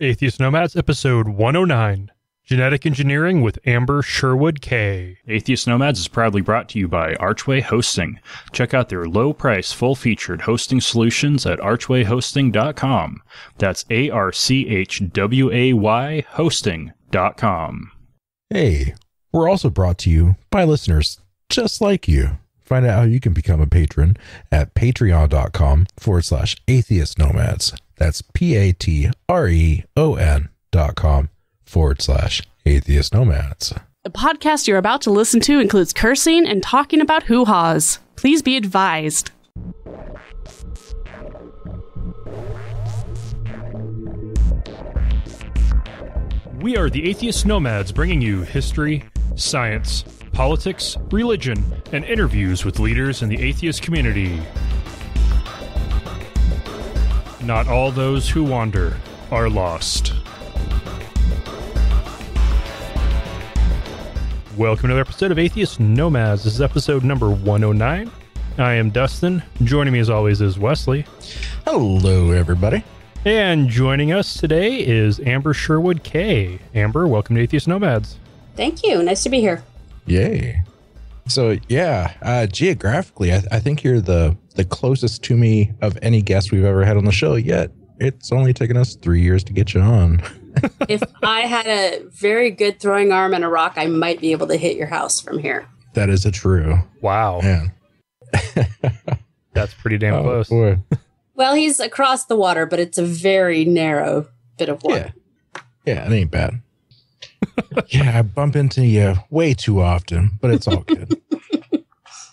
Atheist Nomads, episode 109 Genetic Engineering with Amber Sherwood K. Atheist Nomads is proudly brought to you by Archway Hosting. Check out their low price, full featured hosting solutions at archwayhosting.com. That's A R C H W A Y hosting.com. Hey, we're also brought to you by listeners just like you. Find out how you can become a patron at patreon.com forward slash atheist nomads. That's P A T R E O N dot com forward slash atheist nomads. The podcast you're about to listen to includes cursing and talking about hoo haws. Please be advised. We are the Atheist Nomads bringing you history, science, politics, religion, and interviews with leaders in the atheist community. Not all those who wander are lost. Welcome to another episode of Atheist Nomads. This is episode number 109. I am Dustin. Joining me as always is Wesley. Hello, everybody. And joining us today is Amber Sherwood K. Amber, welcome to Atheist Nomads. Thank you. Nice to be here. Yay. So, yeah, uh, geographically, I, I think you're the, the closest to me of any guest we've ever had on the show, yet it's only taken us three years to get you on. if I had a very good throwing arm and a rock, I might be able to hit your house from here. That is a true. Wow. Man. That's pretty damn Oh, close. boy. Well, he's across the water, but it's a very narrow bit of Yeah. water. Yeah, it ain't bad. yeah, I bump into you way too often, but it's all good.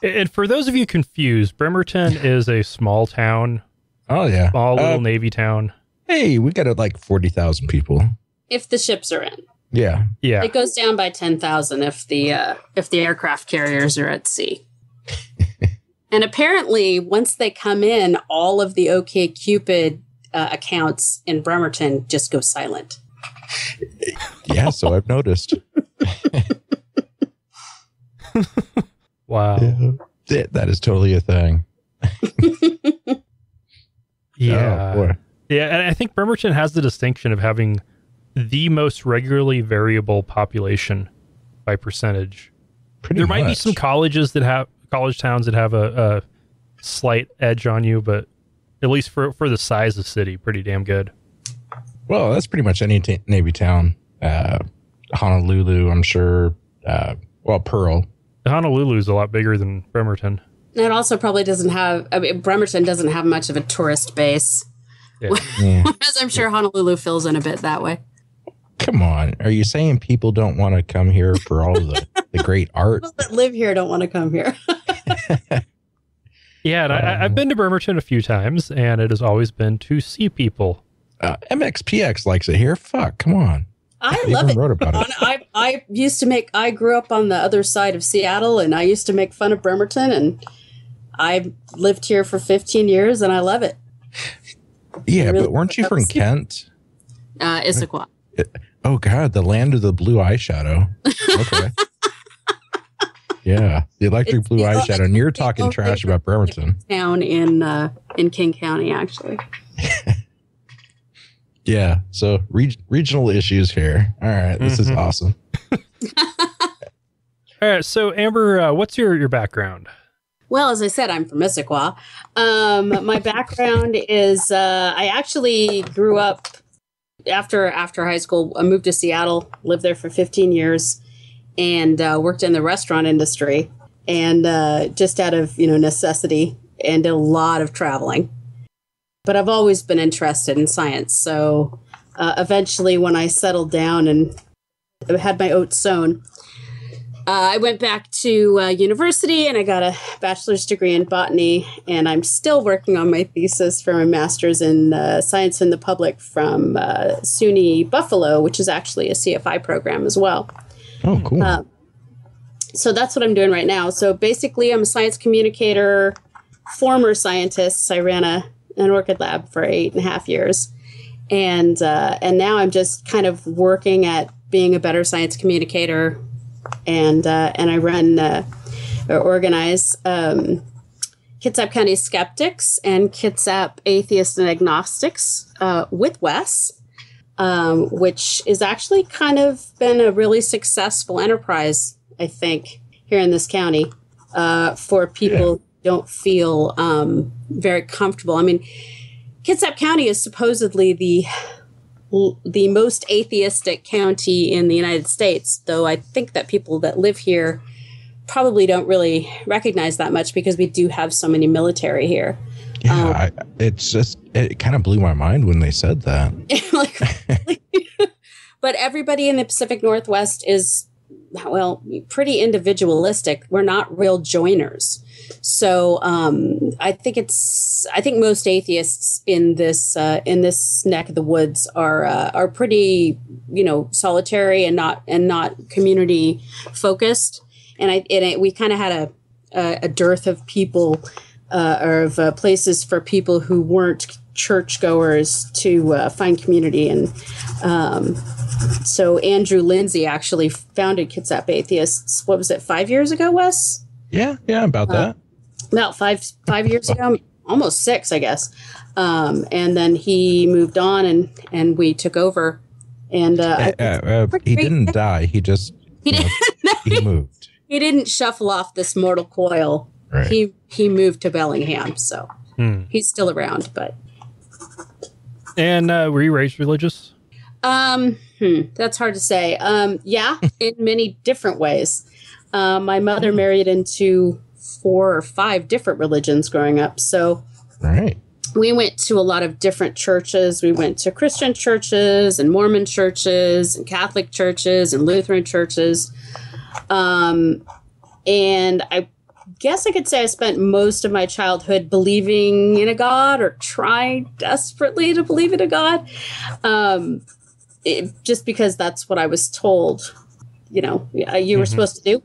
And for those of you confused, Bremerton is a small town, Oh, yeah. small little Uh, navy town. hey, we got uh, like 40,000 people. If the ships are in, Yeah. Yeah. it goes down by ten thousand if the uh, if the aircraft carriers are at sea. and apparently, once they come in, all of the OK Cupid uh, accounts in Bremerton just go silent. Yeah, so I've noticed. Wow. Yeah. That- that is totally a thing. Yeah. Oh, yeah. And I think Bremerton has the distinction of having the most regularly variable population by percentage. Pretty there might be some colleges that have college towns that have a, a slight edge on you, but at least for for the size of city, pretty damn good. Well, that's pretty much any t- Navy town. Uh, Honolulu, I'm sure. Uh, well, Pearl. Honolulu is a lot bigger than Bremerton. And it also probably doesn't have. I mean, Bremerton doesn't have much of a tourist base, Yeah. Yeah. as I'm sure Honolulu fills in a bit that way. Come on. Are you saying people don't want to come here for all the, the great art? People that live here don't want to come here. Yeah, and I, I've been to Bremerton a few times, and it has always been to see people. Uh, MXPX likes it here. Fuck, come on. I They love it. wrote about it. I I used to make. I grew up on the other side of Seattle, and I used to make fun of Bremerton, and I lived here for 15 years, and I love it. Yeah, really but weren't you from loves- Kent? Uh, Issaquah. Oh God, the land of the blue eyeshadow. Okay. yeah, the electric It's blue the- eyeshadow. And you're talking trash about Bremerton. town in uh, in King County, actually. Yeah. So reg- regional issues here. All right, this is Mhm. awesome. All right, so Amber, uh, what's your your background? Well, as I said, I'm from Issaquah. Um, my background is uh, I actually grew up after after high school. I moved to Seattle, lived there for 15 years, and uh, worked in the restaurant industry. And uh, just out of you know necessity, and did a lot of traveling. But I've always been interested in science. So uh, eventually, when I settled down and had my oats sown, uh, I went back to uh, university and I got a bachelor's degree in botany, and I'm still working on my thesis for my master's in uh, science in the public from uh, SUNY Buffalo, which is actually a CFI program as well. Oh, cool. Uh, so that's what I'm doing right now. So basically, I'm a science communicator, former scientist. I ran a an orchid lab for eight and a half years, and uh, and now I'm just kind of working at being a better science communicator, and uh, and I run uh, or organize um, Kitsap County Skeptics and Kitsap Atheists and Agnostics uh, with Wes. um, which is actually kind of been a really successful enterprise, I think, here in this county uh, for people don't feel um, very comfortable. I mean, Kitsap County is supposedly the the most atheistic county in the United States, though I think that people that live here probably don't really recognize that much because we do have so many military here. Yeah, um, I, it's just it kind of blew my mind when they said that. like, but everybody in the Pacific Northwest is well pretty individualistic. We're not real joiners. So um, I think it's I think most atheists in this uh, in this neck of the woods are uh, are pretty you know solitary and not and not community focused. And I and it, we kind of had a, a, a dearth of people uh, or of uh, places for people who weren't churchgoers to uh, find community and. Um, so Andrew Lindsay actually founded Kitsap Atheists. What was it? Five years ago, Wes? Yeah, yeah, about uh, that. About five five years ago, almost six, I guess. Um, and then he moved on, and and we took over. And uh, uh, uh he didn't die. He just he, didn't, know, he moved. He didn't shuffle off this mortal coil. Right. He he moved to Bellingham, so hmm. he's still around. But and uh, were you raised religious? Um, hmm, that's hard to say. Um, yeah, in many different ways. Uh, my mother married into four or five different religions growing up. So, right. We went to a lot of different churches. We went to Christian churches and Mormon churches and Catholic churches and Lutheran churches. Um, and I guess I could say I spent most of my childhood believing in a God or trying desperately to believe in a God. Um, it, just because that's what I was told, you know, you were mm-hmm. supposed to do.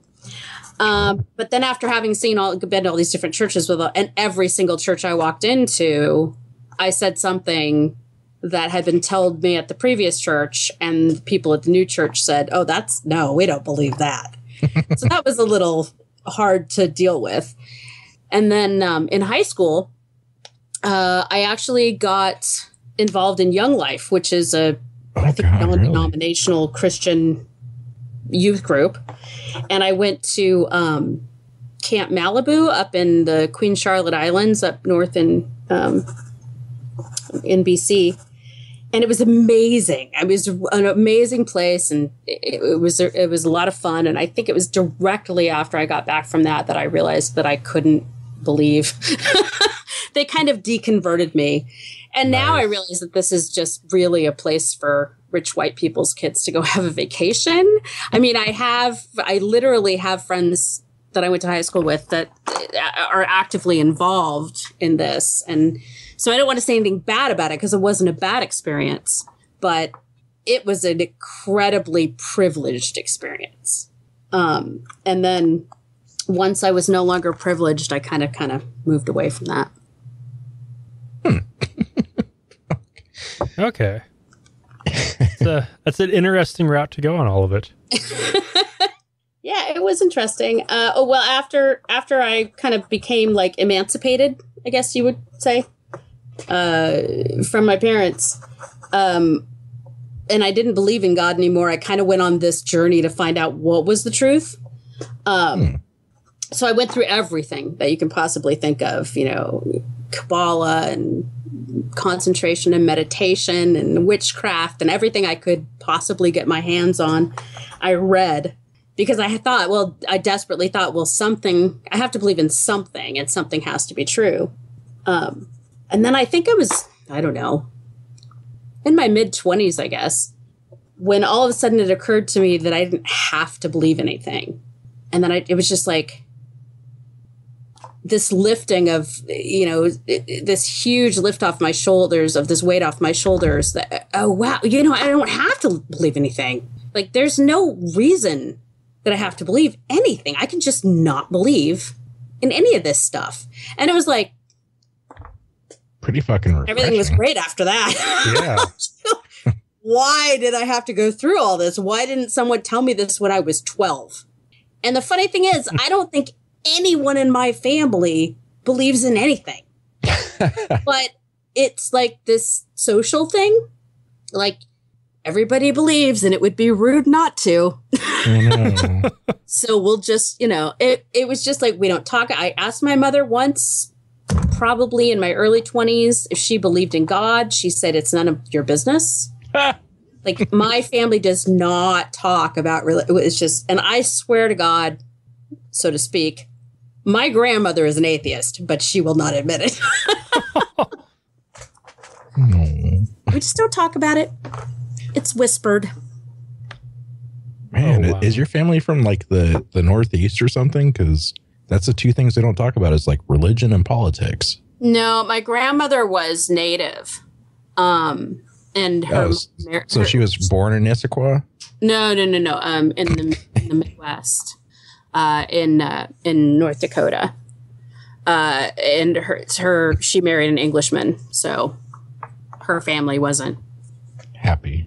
Um, but then after having seen all been to all these different churches with and every single church I walked into, I said something that had been told me at the previous church, and people at the new church said, "Oh, that's no, we don't believe that." so that was a little hard to deal with. And then um, in high school, uh, I actually got involved in Young Life, which is a oh, I think non-denominational really? Christian youth group, and I went to um, Camp Malibu up in the Queen Charlotte Islands up north in um, in BC, and it was amazing. It was an amazing place, and it, it, was it was a lot of fun. And I think it was directly after I got back from that that I realized that I couldn't believe. they kind of deconverted me, and nice. now I realize that this is just really a place for rich white people's kids to go have a vacation. I mean, I have, I literally have friends that I went to high school with that are actively involved in this. And so I don't want to say anything bad about it because it wasn't a bad experience, but it was an incredibly privileged experience. Um, and then once I was no longer privileged, I kind of kind of moved away from that. Hmm. okay that's, a, that's an interesting route to go on all of it. yeah, it was interesting. Uh, oh well, after after I kind of became like emancipated, I guess you would say, uh, from my parents, um, and I didn't believe in God anymore. I kind of went on this journey to find out what was the truth. Um, hmm. So I went through everything that you can possibly think of, you know, Kabbalah and concentration and meditation and witchcraft and everything I could possibly get my hands on. I read because I thought, well, I desperately thought, well, something, I have to believe in something and something has to be true. Um, and then I think I was, I don't know, in my mid 20s, I guess, when all of a sudden it occurred to me that I didn't have to believe anything. And then I, it was just like, this lifting of you know this huge lift off my shoulders of this weight off my shoulders that oh wow you know i don't have to believe anything. Like there's no reason that i have to believe anything. I can just not believe in any of this stuff. And it was like pretty fucking refreshing. everything was great after that. Yeah. Why did i have to go through all this? Why didn't someone tell me this when i was 12 and the funny thing is i don't think anyone in my family believes in anything. but it's like this social thing. Like everybody believes and it would be rude not to. So we'll just, you know, it it was just like we don't talk. I asked my mother once, probably in my early 20s, if she believed in God. She said it's none of your business. like my family does not talk about religion. It's just and I swear to God, so to speak, my grandmother is an atheist, but she will not admit it. No. we just don't talk about it. It's whispered. Man, Oh, wow. is your family from like the the Northeast or something? Because that's the two things they don't talk about is like religion and politics. No, my grandmother was native. Um and her, Oh, s- So her- she was born in Issaquah. No, no, no, no. Um, in the in the Midwest, uh, in uh, in North Dakota, uh, and her her she married an Englishman, so her family wasn't. Happy.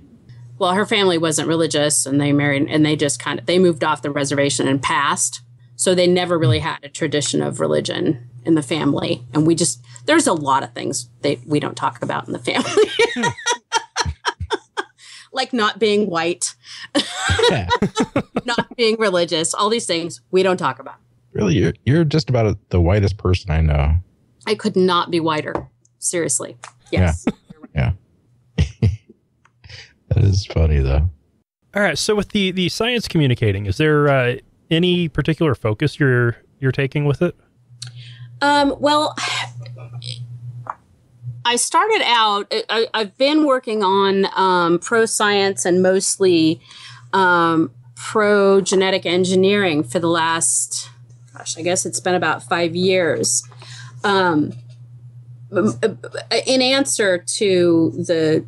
Well, her family wasn't religious, and they married, and they just kind of they moved off the reservation and passed. So they never really had a tradition of religion in the family, and we just there's a lot of things that we don't talk about in the family, like not being white Yeah. not being religious, all these things we don't talk about. really, you're you're just about the whitest person I know. I could not be whiter. Seriously. Yes. Yeah. that is funny though. All right. So with the the science communicating, is there uh, any particular focus you're you're taking with it? Um, well, I started out, I, I've been working on um, pro science and mostly um, pro genetic engineering for the last, gosh, I guess it's been about five years. Um, in answer to the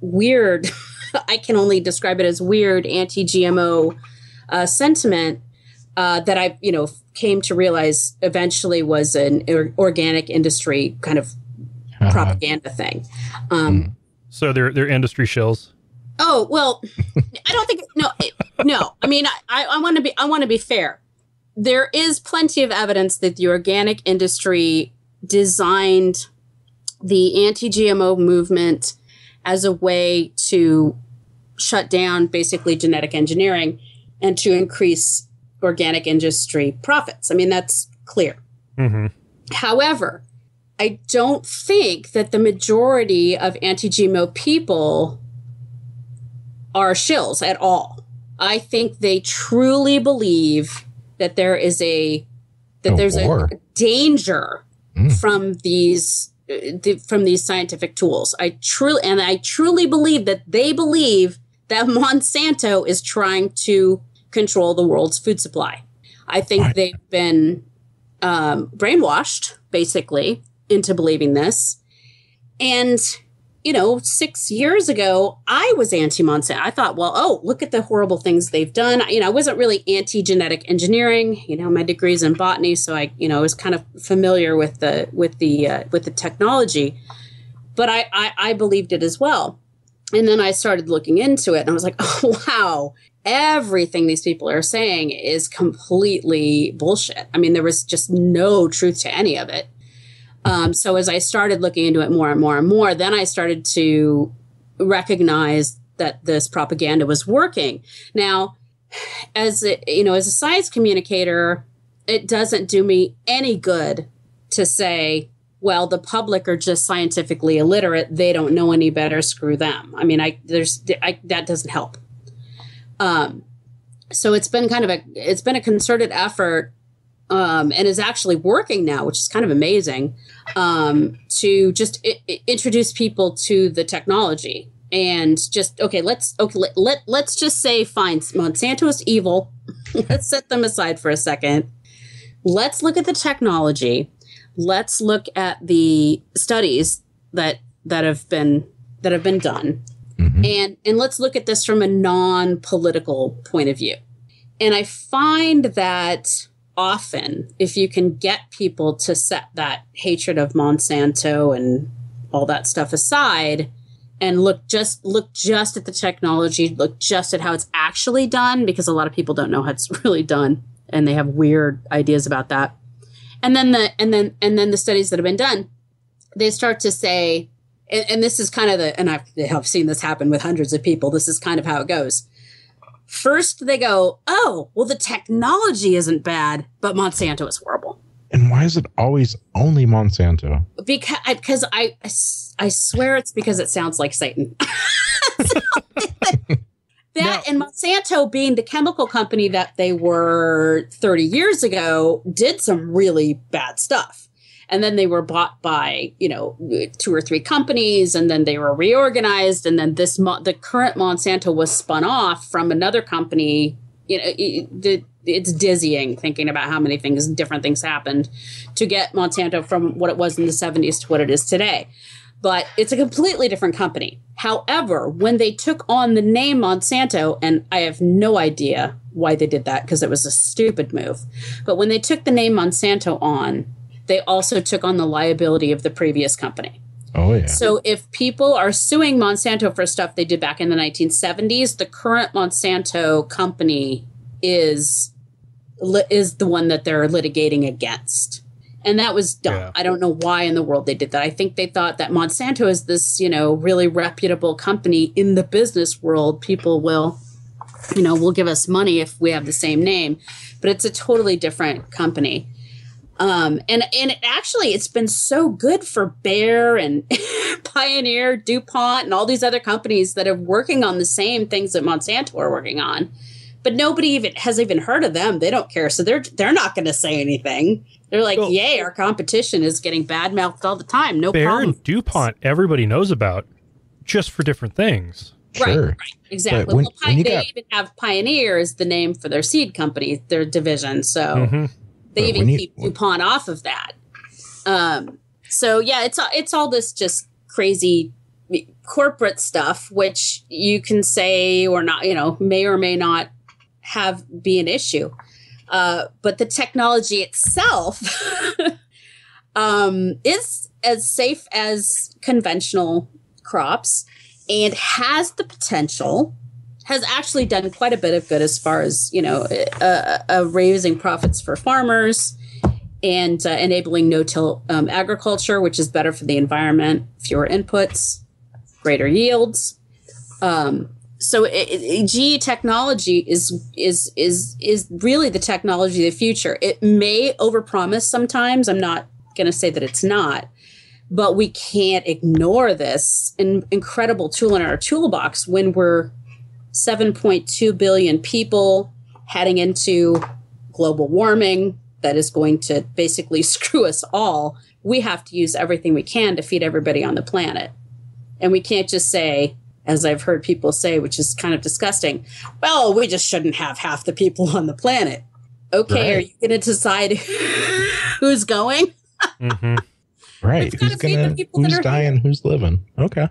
weird, I can only describe it as weird anti GMO uh, sentiment uh, that I, you know, came to realize eventually was an organic industry kind of Uh-huh. propaganda thing. Um, So they're they're industry shills. Oh well, I don't think no, no. I mean, I, I want to be I want to be fair. There is plenty of evidence that the organic industry designed the anti-GMO movement as a way to shut down basically genetic engineering and to increase organic industry profits. I mean, that's clear. Mm-hmm. However, I don't think that the majority of anti GMO people are shills at all. I think they truly believe that there is a that A there's war. a danger Mm. from these uh, the, from these scientific tools. I truly and I truly believe that they believe that Monsanto is trying to control the world's food supply. I think Right. they've been um, brainwashed basically into believing this. And, you know, six years ago, I was anti Monsanto. I thought, well, oh, look at the horrible things they've done. You know, I wasn't really anti genetic engineering. You know, my degree's in botany, so I, you know, was kind of familiar with the with the uh, with the technology. But I, I I believed it as well. And then I started looking into it, and I was like, oh wow, everything these people are saying is completely bullshit. I mean, there was just no truth to any of it. Um, so as I started looking into it more and more and more, then I started to recognize that this propaganda was working. Now, as a, you know, as a science communicator, it doesn't do me any good to say, well, the public are just scientifically illiterate; they don't know any better. Screw them. I mean, I there's I, that doesn't help. Um, so it's been kind of a it's been a concerted effort um, and is actually working now, which is kind of amazing, um, to just I- I- introduce people to the technology and just okay, let's okay let, let let's just say fine, Monsanto is evil. let's set them aside for a second. Let's look at the technology. Let's look at the studies that that have been that have been done Mhm. and and let's look at this from a non-political point of view and i find that often if you can get people to set that hatred of monsanto and all that stuff aside and look just look just at the technology look just at how it's actually done because a lot of people don't know how it's really done and they have weird ideas about that and then the and then and then the studies that have been done they start to say and, and this is kind of the, and I've, I've seen this happen with hundreds of people. This is kind of how it goes. First, they go, oh, well, the technology isn't bad, but Monsanto is horrible. And why is it always only Monsanto? Because because I, I swear it's because it sounds like Satan. that and Monsanto being the chemical company that they were 30 years ago did some really bad stuff. And then they were bought by, you know, two or three companies and then they were reorganized and then this the current Monsanto was spun off from another company. You know, it, it's dizzying thinking about how many things different things happened to get Monsanto from what it was in the 70s to what it is today but it's a completely different company. However, when they took on the name Monsanto, and I have no idea why they did that because it was a stupid move, but when they took the name Monsanto on, they also took on the liability of the previous company. Oh, yeah. So if people are suing Monsanto for stuff they did back in the 1970s, the current Monsanto company is is the one that they're litigating against. And that was dumb. Yeah. I don't know why in the world they did that. I think they thought that Monsanto is this, you know, really reputable company in the business world. People will, you know, will give us money if we have the same name. But it's a totally different company. Um, and and it actually it's been so good for Bayer and Pioneer, DuPont, and all these other companies that are working on the same things that Monsanto are working on. But nobody even has even heard of them. They don't care, so they're they're not going to say anything. They're like, well, "Yay, our competition is getting bad mouthed all the time. No Bayer problem." and DuPont, everybody knows about, just for different things. Right, right, exactly. When, well, when they got, even have Pioneer as the name for their seed company, their division. So mm-hmm. They even you, keep DuPont off of that. Um, so yeah, it's it's all this just crazy corporate stuff, which you can say or not, you know, may or may not have be an issue. Uh, but the technology itself um, is as safe as conventional crops and has the potential has actually done quite a bit of good as far as you know uh, uh, raising profits for farmers and uh, enabling no-till um, agriculture which is better for the environment fewer inputs greater yields um, so it, it, GE technology is is is is really the technology of the future. It may overpromise sometimes. I'm not going to say that it's not, but we can't ignore this in, incredible tool in our toolbox when we're 7.2 billion people heading into global warming that is going to basically screw us all. We have to use everything we can to feed everybody on the planet. And we can't just say, as I've heard people say, which is kind of disgusting. Well, we just shouldn't have half the people on the planet. Okay, right. are you going to decide who's going? mm-hmm. Right. Who's gonna who's dying, here. who's living? Okay.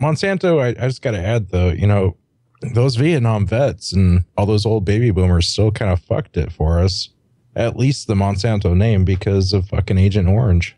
Monsanto, I, I just got to add though, you know, those Vietnam vets and all those old baby boomers still kind of fucked it for us. At least the Monsanto name because of fucking Agent Orange.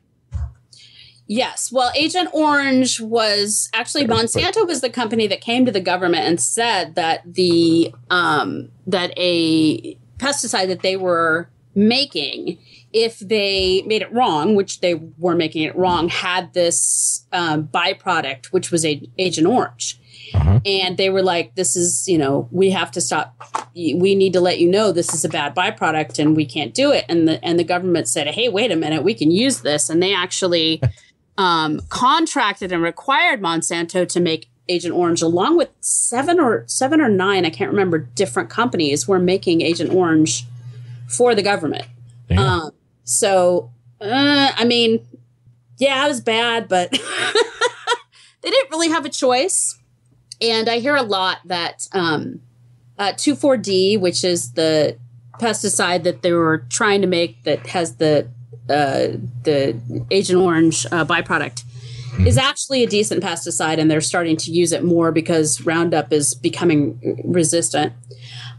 Yes. Well, Agent Orange was actually Monsanto was the company that came to the government and said that the um, that a pesticide that they were making, if they made it wrong, which they were making it wrong, had this um, byproduct, which was a, Agent Orange. Uh-huh. And they were like, "This is, you know, we have to stop. We need to let you know this is a bad byproduct, and we can't do it." And the and the government said, "Hey, wait a minute, we can use this." And they actually um, contracted and required Monsanto to make Agent Orange, along with seven or seven or nine, I can't remember, different companies were making Agent Orange for the government. Um, so, uh, I mean, yeah, it was bad, but they didn't really have a choice. And I hear a lot that um, uh, 2,4-D, which is the pesticide that they were trying to make that has the uh, the Agent Orange uh, byproduct is actually a decent pesticide, and they're starting to use it more because Roundup is becoming resistant.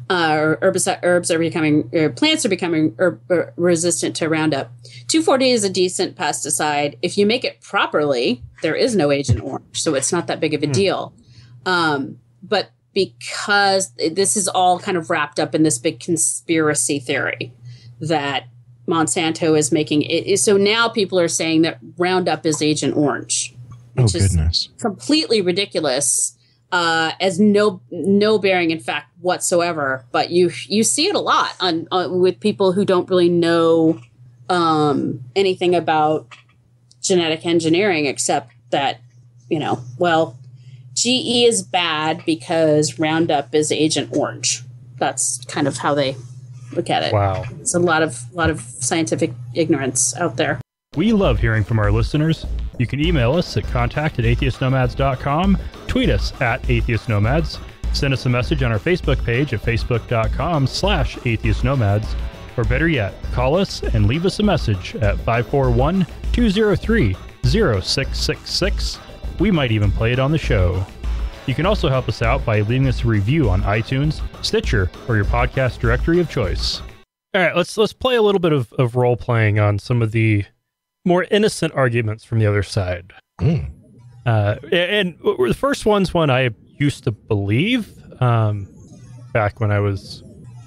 Uh, herbs, are becoming, plants are becoming herb, er, resistant to Roundup. 2,4-D is a decent pesticide. If you make it properly, there is no Agent Orange, so it's not that big of a mm. deal. Um, but because this is all kind of wrapped up in this big conspiracy theory that Monsanto is making it. So now people are saying that Roundup is Agent Orange. Oh which is completely ridiculous uh, as no no bearing in fact whatsoever. But you you see it a lot on, on with people who don't really know um, anything about genetic engineering, except that you know, well, GE is bad because Roundup is Agent Orange. That's kind of how they look at it. Wow. It's a lot of lot of scientific ignorance out there. We love hearing from our listeners. You can email us at contact at atheistnomads.com, tweet us at atheistnomads, send us a message on our Facebook page at facebook.com slash atheistnomads, or better yet, call us and leave us a message at 541-203-0666. We might even play it on the show. You can also help us out by leaving us a review on iTunes, Stitcher, or your podcast directory of choice. All right, let's let's play a little bit of, of role playing on some of the more innocent arguments from the other side. Mm. Uh, and the first one's one I used to believe um, back when I was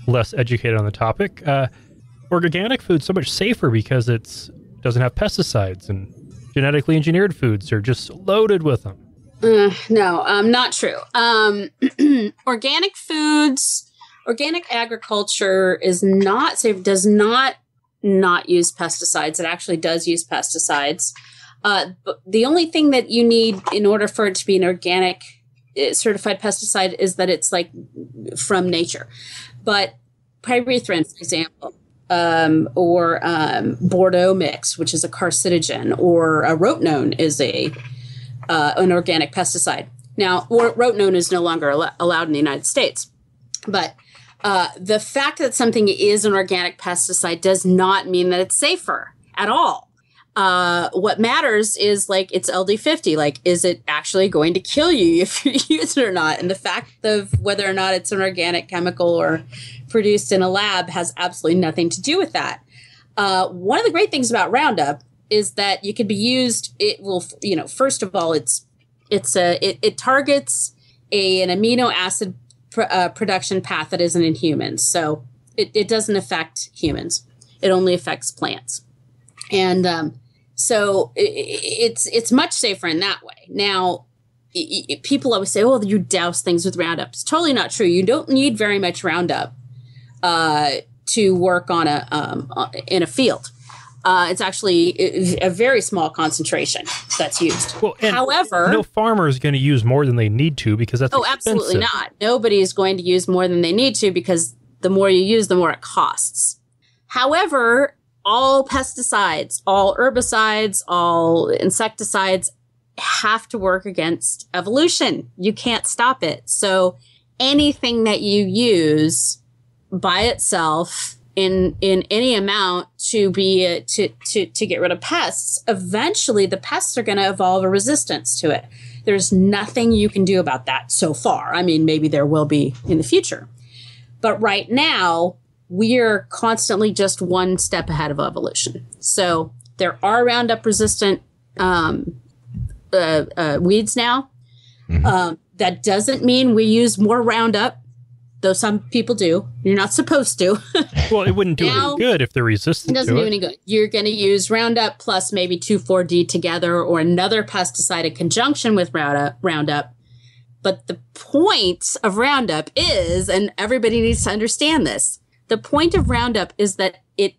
less educated on the topic. Uh, organic food's so much safer because it's doesn't have pesticides, and genetically engineered foods are just loaded with them. Uh, no, um, not true. Um, organic foods, organic agriculture is not safe. Does not not use pesticides. It actually does use pesticides. Uh, the only thing that you need in order for it to be an organic uh, certified pesticide is that it's like from nature. But pyrethrin, for example, um, or um, Bordeaux mix, which is a carcinogen, or a rotenone is a uh, an organic pesticide. Now, rotenone is no longer al- allowed in the United States, but uh, the fact that something is an organic pesticide does not mean that it's safer at all. Uh, what matters is like it's LD50. Like, is it actually going to kill you if you use it or not? And the fact of whether or not it's an organic chemical or produced in a lab has absolutely nothing to do with that. Uh, one of the great things about Roundup is that you can be used. It will, you know, first of all, it's it's a it, it targets a an amino acid pr- uh, production path that isn't in humans, so it, it doesn't affect humans. It only affects plants, and um, so i i- it's it's much safer in that way. Now, people always say, "Oh, you douse things with Roundup." It's totally not true. You don't need very much Roundup uh, to work on a um, in a field. Uh, it's actually a very small concentration that's used. Well, and However, no farmer is going to use more than they need to because that's Oh, absolutely not. Nobody is going to use more than they need to because the more you use, the more it costs. However, all pesticides, all herbicides, all insecticides have to work against evolution. You can't stop it. So anything that you use by itself in in any amount to be uh, to to to get rid of pests, eventually the pests are going to evolve a resistance to it. There's nothing you can do about that so far. I mean, maybe there will be in the future. But right now, we're constantly just one step ahead of evolution. So there are Roundup resistant um, uh, uh, weeds now. Um, that doesn't mean we use more Roundup, though some people do. You're not supposed to. Well, it wouldn't do Now- any good if they're resistant. it doesn't do it. any good. You're going to use Roundup plus maybe 2,4-D together or another pesticide in conjunction with Roundup. Roundup. But the point of Roundup is, and everybody needs to understand this, the point of Roundup is that it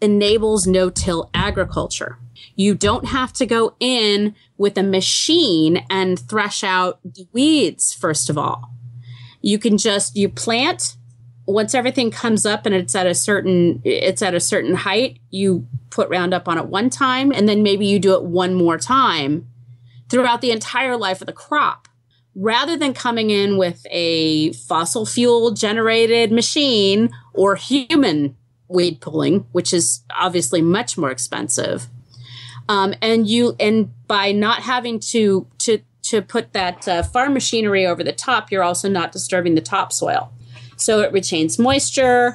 enables no-till agriculture. You don't have to go in with a machine and thresh out the weeds, first of all. You can just, you plant, once everything comes up and it's at a certain it's at a certain height you put roundup on it one time and then maybe you do it one more time throughout the entire life of the crop. Rather than coming in with a fossil fuel generated machine or human weed pulling which is obviously much more expensive um, and you and by not having to to to put that uh, farm machinery over the top you're also not disturbing the topsoil. So it retains moisture.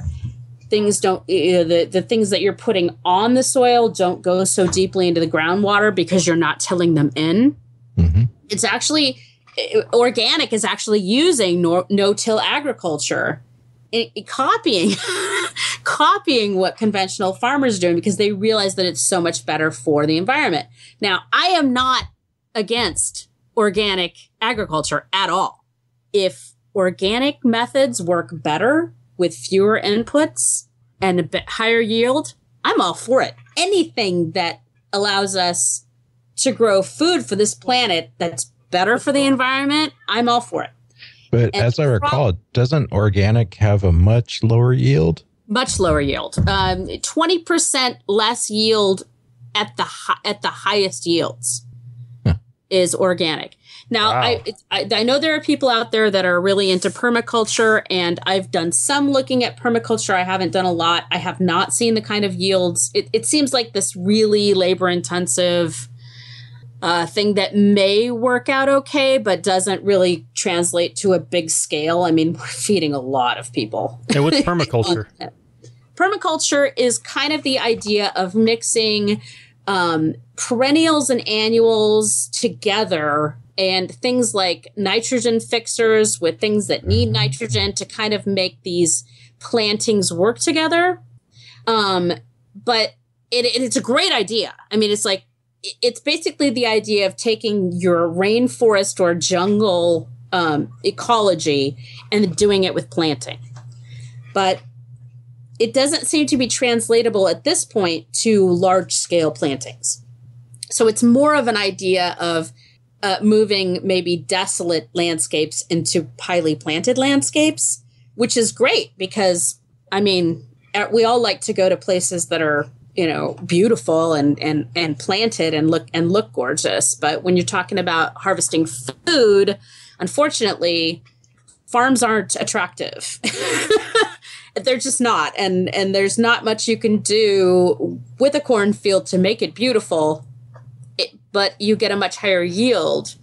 Things don't uh, the, the things that you're putting on the soil don't go so deeply into the groundwater because you're not tilling them in. Mhm. it's actually uh, organic is actually using no, no-till agriculture i- i- copying copying what conventional farmers are doing because they realize that it's so much better for the environment. Now i am not against organic agriculture at all. If organic methods work better with fewer inputs and a bit higher yield, I'm all for it. Anything that allows us to grow food for this planet that's better for the environment, I'm all for it. But And as I recall, doesn't organic have a much lower yield? Much lower yield. Um, 20% less yield at the hi- at the highest yields. Is organic. Now, Wow. I, it's, I I know there are people out there that are really into permaculture, and I've done some looking at permaculture. I haven't done a lot. I have not seen the kind of yields. It, it seems like this really labor intensive uh, thing that may work out okay, but doesn't really translate to a big scale. I mean, we're feeding a lot of people. And what's permaculture? permaculture is kind of the idea of mixing um, perennials and annuals together and things like nitrogen fixers with things that need nitrogen to kind of make these plantings work together. Um, but it, it- it's a great idea. I mean, it's like, it's basically the idea of taking your rainforest or jungle um, ecology and doing it with planting. But it doesn't seem to be translatable at this point to large scale plantings. So it's more of an idea of uh, moving maybe desolate landscapes into highly planted landscapes, which is great because, I mean, we all like to go to places that are you know beautiful and and and planted and look and look gorgeous. But when you're talking about harvesting food unfortunately farms aren't attractive. They're just not. And and there's not much you can do with a cornfield to make it beautiful but you get a much higher yield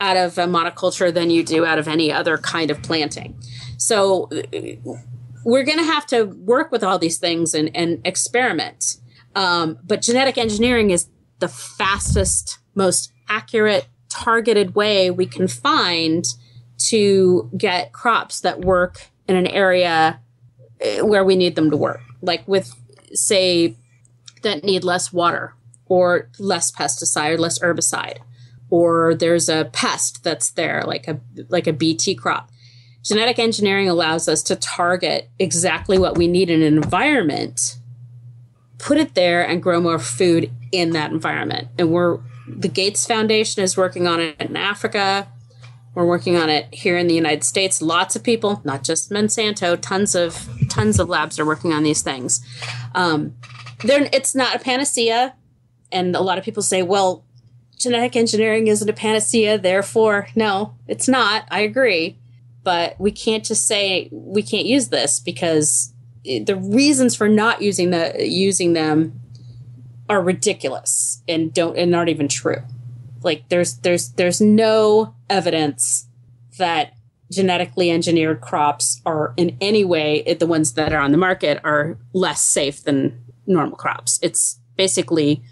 out of a monoculture than you do out of any other kind of planting. So uh, we're going to have to work with all these things and, and experiment. Um, but genetic engineering is the fastest most accurate targeted way we can find to get crops that work in an area uh, where we need them to work. Like with say that need less water or less pesticide less herbicide or there's a pest that's there like a like a bt crop genetic engineering allows us to target exactly what we need in an environment put it there and grow more food in that environment and we're the gates foundation is working on it in africa we're working on it here in the United States. Lots of people, not just Monsanto, tons of tons of labs are working on these things. Um, it's not a panacea, and a lot of people say, "Well, genetic engineering isn't a panacea, therefore, no, it's not." I agree, but we can't just say we can't use this because the reasons for not using the using them are ridiculous and don't and aren't even true. Like there's there's there's no evidence that genetically engineered crops are in any way the ones that are on the market are less safe than normal crops. It's basically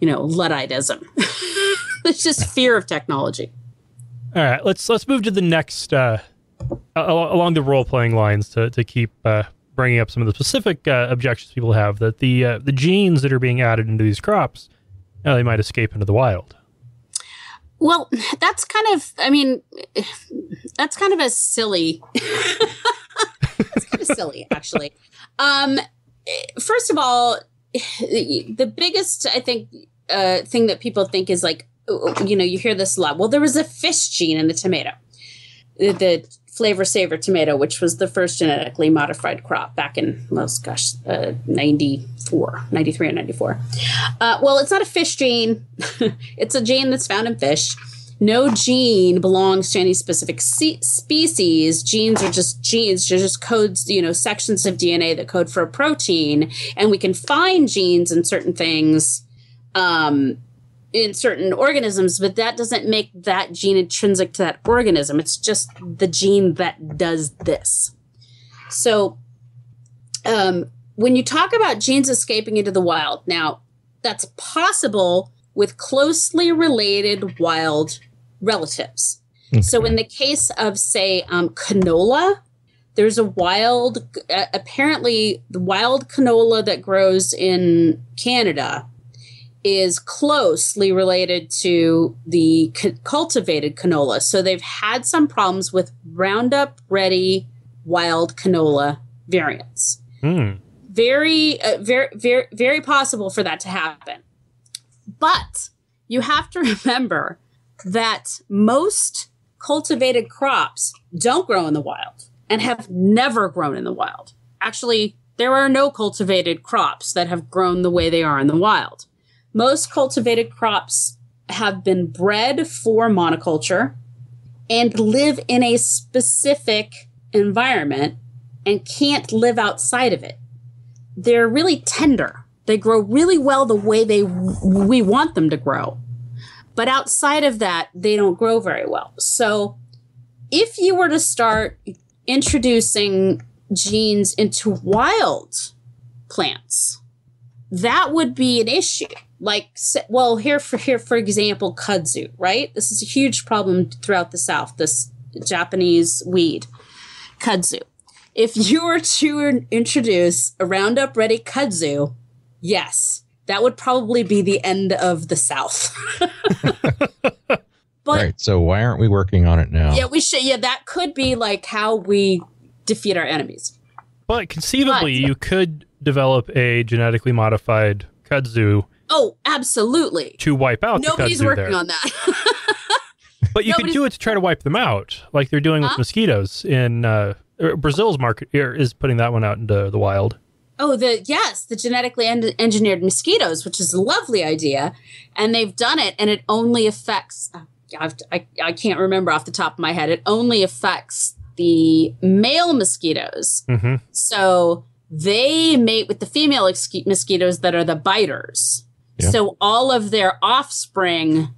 you know ludditism it's just fear of technology. All right, let's let's move to the next uh, along the role playing lines to to keep uh, bringing up some of the specific uh, objections people have that the uh, the genes that are being added into these crops uh, they might escape into the wild. well that's kind of i mean that's kind of a silly it's kind of silly actually. Um first of all the biggest i think uh thing that people think is like you know you hear this a lot well there was a fish gene in the tomato the, the Flavr Savr tomato which was the first genetically modified crop back in well gosh uh, 94 93 or 94 uh, well it's not a fish gene it's a gene that's found in fish no gene belongs to any specific se- species. Genes are just genes, they're just codes, you know, sections of DNA that code for a protein. And we can find genes in certain things, um, in certain organisms, but that doesn't make that gene intrinsic to that organism. It's just the gene that does this. So, um, when you talk about genes escaping into the wild, now that's possible with closely related wild relatives. So, in the case of, say, um, canola, there's a wild, uh, apparently, the wild canola that grows in Canada is closely related to the cu- cultivated canola. So they've had some problems with Roundup Ready wild canola variants. Hmm. Very, uh, very, very, very possible for that to happen. But you have to remember that most cultivated crops don't grow in the wild and have never grown in the wild. Actually, there are no cultivated crops that have grown the way they are in the wild. Most cultivated crops have been bred for monoculture and live in a specific environment and can't live outside of it. They're really tender. They grow really well the way they we want them to grow. But outside of that, they don't grow very well. So if you were to start introducing genes into wild plants, that would be an issue. Like, well, here for here for example, kudzu, right? This is a huge problem throughout the South. This Japanese weed, kudzu. If you were to introduce a Roundup Ready kudzu, yes, that would probably be the end of the South. but, right. So why aren't we working on it now? Yeah, we should. Yeah, that could be like how we defeat our enemies. But conceivably, but, you could develop a genetically modified kudzu. Oh, absolutely. To wipe out Nobody's working there. on that. but you could do it to try to wipe them out, like they're doing huh? with mosquitoes in uh, Brazil's market is putting that one out into the wild. Oh, the yes, the genetically en- engineered mosquitoes, which is a lovely idea, and they've done it, and it only affects. Uh, I've, I I can't remember off the top of my head. It only affects the male mosquitoes. Mm-hmm. So they mate with the female ex- mosquitoes that are the biters. Yeah. So all of their offspring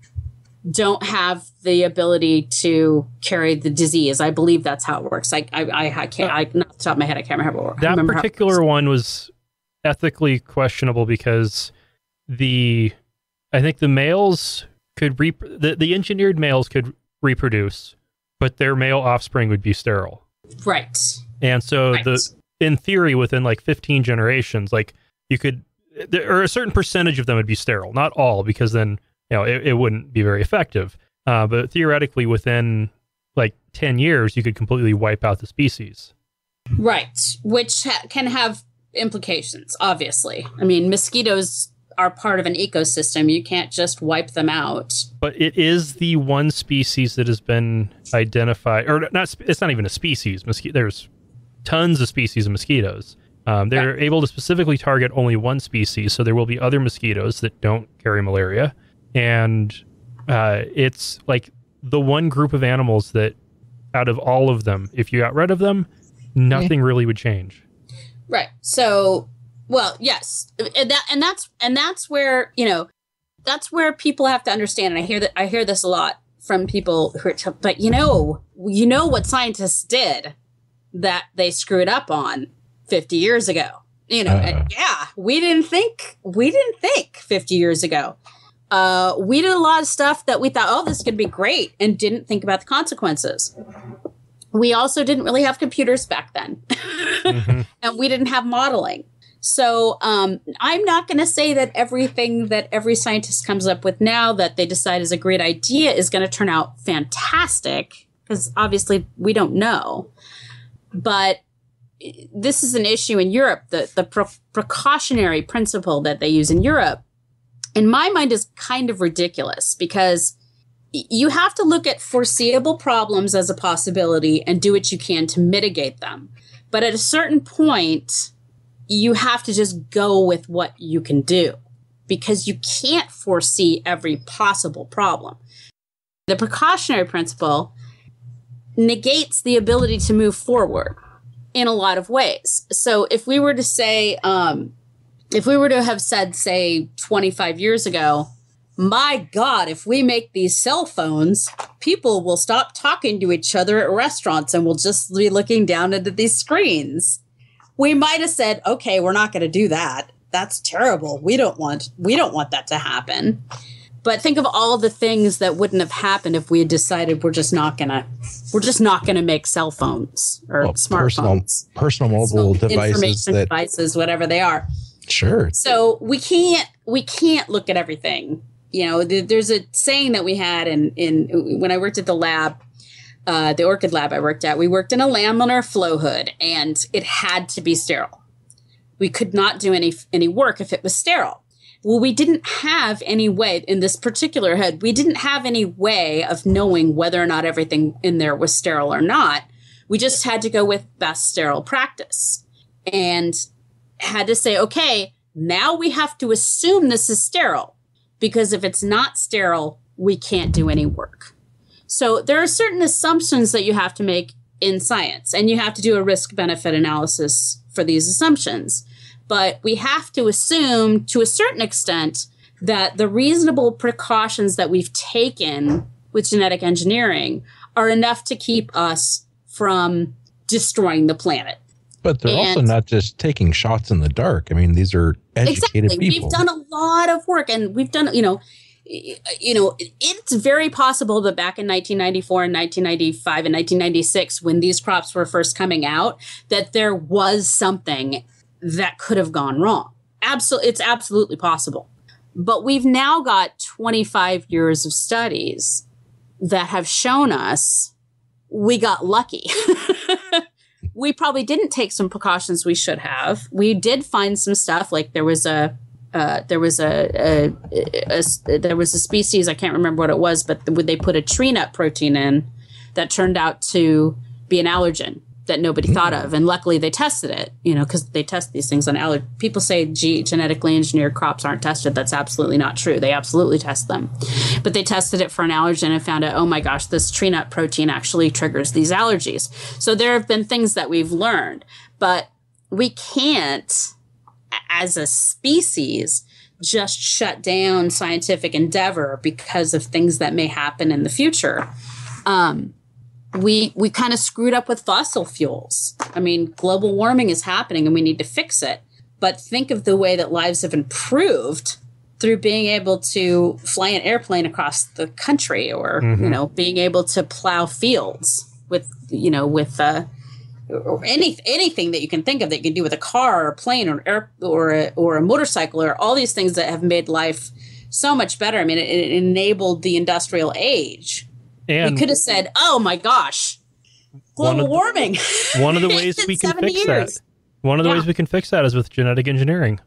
don't have the ability to carry the disease. I believe that's how it works. I I, I can't. I not the top of my head, I can't remember. That remember particular one was ethically questionable because the I think the males could re the, the engineered males could reproduce, but their male offspring would be sterile. Right. And so right. the in theory within like 15 generations, like you could there or a certain percentage of them would be sterile, not all, because then you know it, it wouldn't be very effective. Uh, but theoretically, within like 10 years, you could completely wipe out the species. Right, which ha- can have implications, obviously. I mean, mosquitoes are part of an ecosystem. You can't just wipe them out. But it is the one species that has been identified, or not, it's not even a species. Mosquito, there's tons of species of mosquitoes. Um, they're right. able to specifically target only one species, so there will be other mosquitoes that don't carry malaria. And uh, it's like the one group of animals that, out of all of them, if you got rid of them, nothing really would change. Right. So, well, yes, and that and that's and that's where you know, that's where people have to understand. And I hear that I hear this a lot from people who are, t- but you know, you know what scientists did that they screwed up on 50 years ago. You know, uh, yeah, we didn't think we didn't think 50 years ago uh, we did a lot of stuff that we thought, oh, this could be great, and didn't think about the consequences. We also didn't really have computers back then, mm-hmm. and we didn't have modeling. So um, I'm not going to say that everything that every scientist comes up with now that they decide is a great idea is going to turn out fantastic, because obviously we don't know. But this is an issue in Europe. The the pre- precautionary principle that they use in Europe in my mind is kind of ridiculous because you have to look at foreseeable problems as a possibility and do what you can to mitigate them. But at a certain point, you have to just go with what you can do because you can't foresee every possible problem. The precautionary principle negates the ability to move forward in a lot of ways. So if we were to say, um, if we were to have said, say, 25 years ago, my God, if we make these cell phones, people will stop talking to each other at restaurants and will just be looking down into these screens. We might have said, okay, we're not going to do that. That's terrible. We don't want we don't want that to happen. But think of all the things that wouldn't have happened if we had decided we're just not gonna we're just not gonna make cell phones or well, smartphones, personal personal mobile devices that devices, whatever they are. Sure. So we can't we can't look at everything. You know, th- there's a saying that we had in in when I worked at the lab, uh, the orchid lab I worked at. We worked in a laminar flow hood, and it had to be sterile. We could not do any any work if it was sterile. Well, we didn't have any way in this particular head. We didn't have any way of knowing whether or not everything in there was sterile or not. We just had to go with best sterile practice and had to say, okay, now we have to assume this is sterile because if it's not sterile, we can't do any work. So there are certain assumptions that you have to make in science, and you have to do a risk benefit analysis for these assumptions. But we have to assume to a certain extent that the reasonable precautions that we've taken with genetic engineering are enough to keep us from destroying the planet. But they're also not just taking shots in the dark. I mean, these are educated exactly. people. We've done a lot of work, and we've done, you know, you know, it's very possible that back in 1994 and 1995 and 1996, when these crops were first coming out, that there was something that could have gone wrong. Absolutely, it's absolutely possible. But we've now got 25 years of studies that have shown us we got lucky. we probably didn't take some precautions we should have. We did find some stuff like there was a uh, there was a, a, a- a- there was a species I can't remember what it was, but they put a tree nut protein in that turned out to be an allergen that nobody thought of, and luckily they tested it. You know, because they test these things on allergy. People say G- genetically engineered crops aren't tested. That's absolutely not true. They absolutely test them, but they tested it for an allergen and found out, oh my gosh, this tree nut protein actually triggers these allergies. So there have been things that we've learned, but we can't as a species just shut down scientific endeavor because of things that may happen in the future. Um, we we kind of screwed up with fossil fuels. I mean, global warming is happening and we need to fix it. But think of the way that lives have improved through being able to fly an airplane across the country or you know being able to plow fields with you know with uh, or any anything that you can think of that you can do with a car or a plane or air or a, or a motorcycle or all these things that have made life so much better. I mean, it, it enabled the industrial age. And we could have said, "Oh my gosh, One global the- warming." one of the ways we can fix years. that. One of the Yeah. ways we can fix that is with genetic engineering.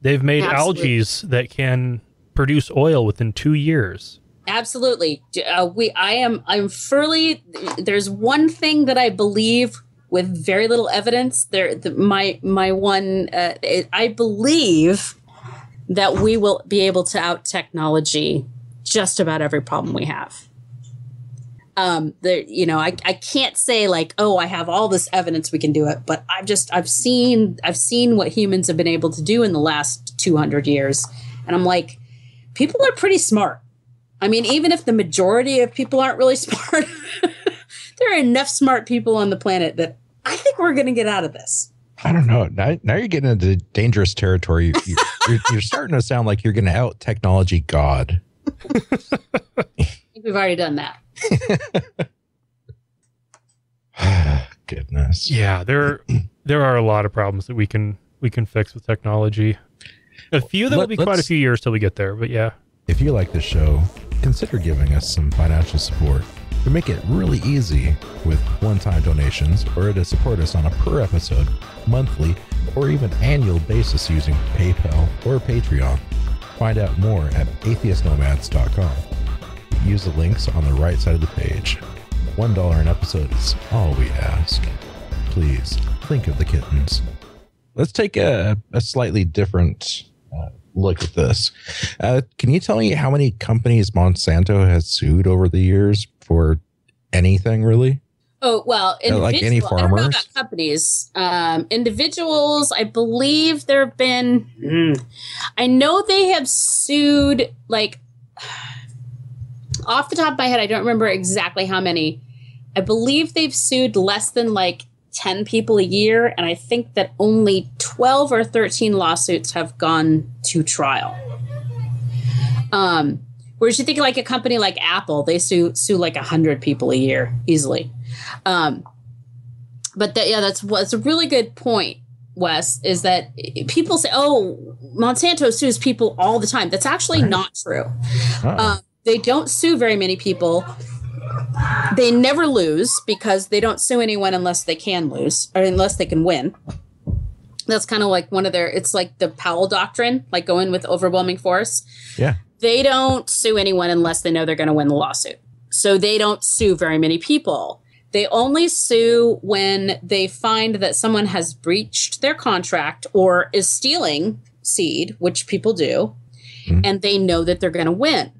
They've made Absolutely. algae that can produce oil within two years. Absolutely. Uh, we. I am. I'm fully. There's one thing that I believe with very little evidence. There. The, my my one. Uh, I believe that we will be able to out technology just about every problem we have. Um, there, you know, I, I can't say like, oh, I have all this evidence we can do it, but I've just I've seen I've seen what humans have been able to do in the last 200 years, and I'm like, people are pretty smart. I mean, even if the majority of people aren't really smart, there are enough smart people on the planet that I think we're going to get out of this. I don't know. Now, now you're getting into dangerous territory. You, you, you're, you're starting to sound like you're going to out technology God. I think we've already done that. Goodness. Yeah, there there are a lot of problems that we can we can fix with technology. A few that will be quite a few years till we get there, but yeah. If you like this show, consider giving us some financial support. We make it really easy with one time donations or to support us on a per episode, monthly, or even annual basis using PayPal or Patreon. Find out more at atheistnomads.com. Use the links on the right side of the page. $1 an episode is all we ask. Please think of the kittens. Let's take a, a slightly different uh, look at this. Uh, can you tell me how many companies Monsanto has sued over the years for anything, really? Oh well, like any individual- I don't know farmers? about companies, um, individuals. I believe there have been. hmm, I know they have sued. Like off the top of my head, I don't remember exactly how many. I believe they've sued less than like ten people a year, and I think that only twelve or thirteen lawsuits have gone to trial. Um, whereas you think like a company like Apple, they sue sue like hundred people a year easily. Um, but that, yeah, that's what's a really good point. Wes, is that people say, "Oh, Monsanto sues people all the time." That's actually not true. Um, they don't sue very many people. They never lose because they don't sue anyone unless they can lose or unless they can win. That's kind of like one of their. It's like the Powell doctrine, like going with overwhelming force. yeah. They don't sue anyone unless they know they're going to win the lawsuit. So they don't sue very many people. They only sue when they find that someone has breached their contract or is stealing seed, which people do, hmm. and they know that they're going to win.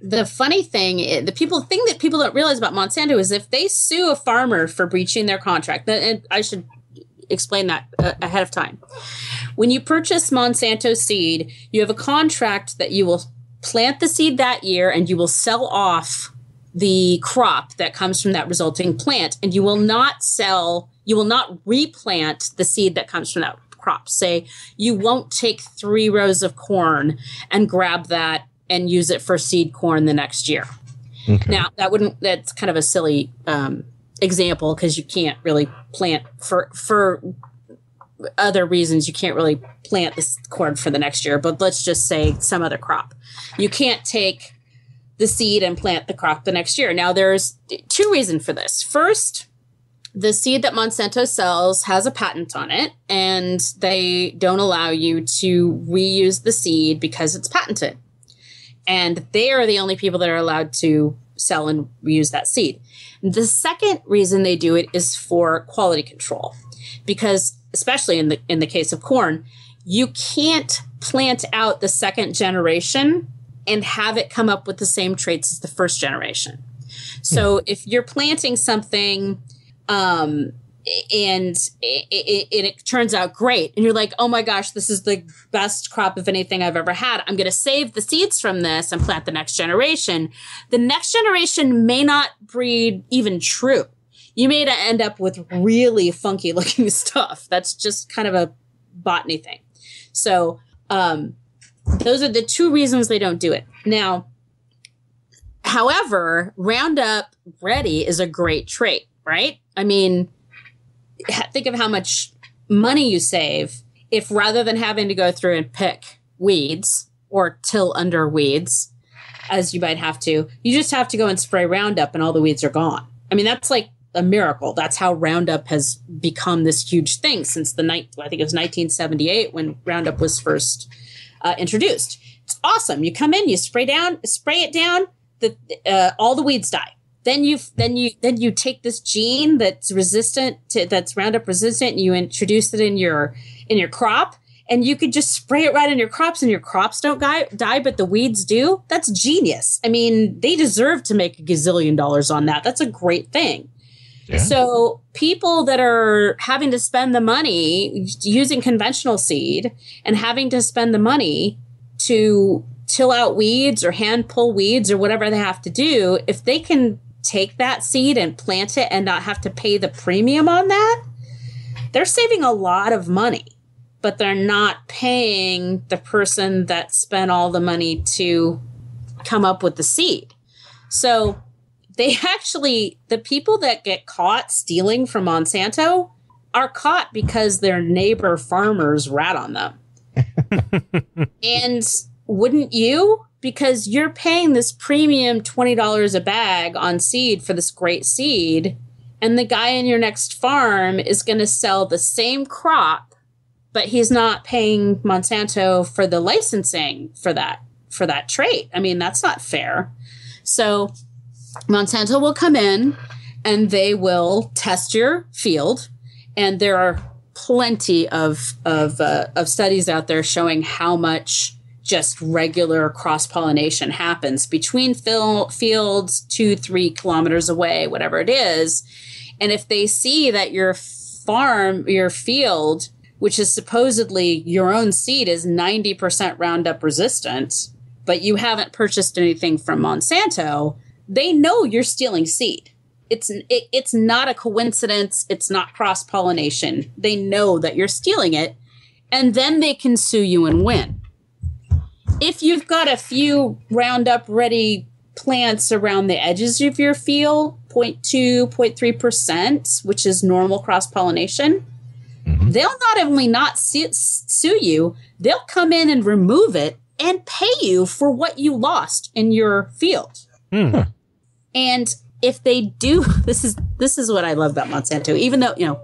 The funny thing, i- the people thing that people don't realize about Monsanto is if they sue a farmer for breaching their contract, and I should explain that uh, ahead of time. When you purchase Monsanto seed, you have a contract that you will plant the seed that year and you will sell off the crop that comes from that resulting plant and you will not sell you will not replant the seed that comes from that crop say you won't take three rows of corn and grab that and use it for seed corn the next year. Okay. now that wouldn't that's kind of a silly um, example because you can't really plant for for other reasons you can't really plant this corn for the next year but let's just say some other crop. You can't take the seed and plant the crop the next year. Now there's two reasons for this. First the seed that monsanto sells has a patent on it and they don't allow you to reuse the seed because it's patented and they are the only people that are allowed to sell and reuse that seed. The second reason they do it is for quality control, because especially in the in the case of corn, you can't plant out the second generation and have it come up with the same traits as the first generation. So if you're planting something um, and it, it, it, turns out great. And you're like oh my gosh this is the best crop of anything i've ever had. I'm going to save the seeds from this and plant the next generation. The next generation may not breed even true. You may end up with really funky looking stuff. That's just kind of a botany thing. So um, those are the two reasons they don't do it. Now however roundup ready is a great trait right? I mean think of how much money you save if rather than having to go through and pick weeds or till under weeds as you might have to you just have to go and spray roundup and all the weeds are gone. I mean that's like a miracle. That's how roundup has become this huge thing since the night i think it was 1978 when roundup was first uh, introduced. It's awesome. You come in you spray down spray it down the uh, all the weeds die then you then you then you take this gene that's resistant to that's roundup resistant and you introduce it in your in your crop and you could just spray it right in your crops and your crops don't die, die but the weeds do. That's genius. I mean they deserve to make a gazillion dollars on that. That's a great thing. Yeah. so people that are having to spend the money using conventional seed and having to spend the money to till out weeds or hand pull weeds or whatever they have to do, if they can take that seed and plant it and not have to pay the premium on that, they're saving a lot of money. But they're not paying the person that spent all the money to come up with the seed. So they actually, the people that get caught stealing from Monsanto are caught because their neighbor farmers rat on them. and wouldn't you? Because you're paying this premium $20 a bag on seed for this great seed, and the guy in your next farm is going to sell the same crop, but he's not paying Monsanto for the licensing for that for that trait. I mean, that's not fair. So Monsanto will come in and they will test your field, and there are plenty of of uh, of studies out there showing how much just regular cross pollination happens between fil- fields two three kilometers away, whatever it is, and if they see that your farm, your field, which is supposedly your own seed, is ninety percent Roundup resistant, but you haven't purchased anything from Monsanto, they know you're stealing seed. It's it, it's not a coincidence. It's not cross pollination they know that you're stealing it and then they can sue you and win if you've got a few roundup ready plants around the edges of your field 0.2 0.3% which is normal cross pollination Mhm. they'll not only not sue, sue you, they'll come in and remove it and pay you for what you lost in your field. Hmm. And if they do, this is this is what I love about Monsanto. Even though you know,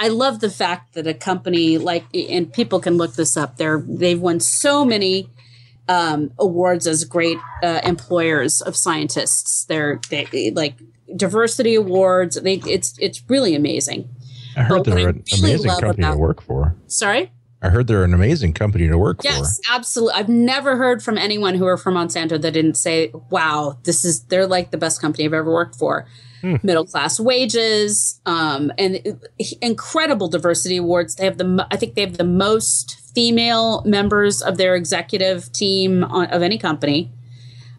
I love the fact that a company like and people can look this up. They're they've won so many um, awards as great uh, employers of scientists. They're they, like diversity awards. They it's it's really amazing. I heard But they're an really amazing company to work for. Sorry. I heard they're an amazing company to work for. Yes, absolutely. I've never heard from anyone who are from Monsanto that didn't say, "Wow, this is they're like the best company I've ever worked for." Hmm. Middle class wages, um, and incredible diversity awards. They have the I think they have the most female members of their executive team on, of any company.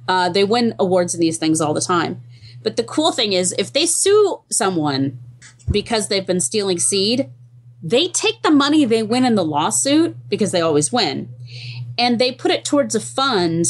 Uh, they win awards in these things all the time. But the cool thing is, if they sue someone because they've been stealing seed, they take the money they win in the lawsuit because they always win and they put it towards a fund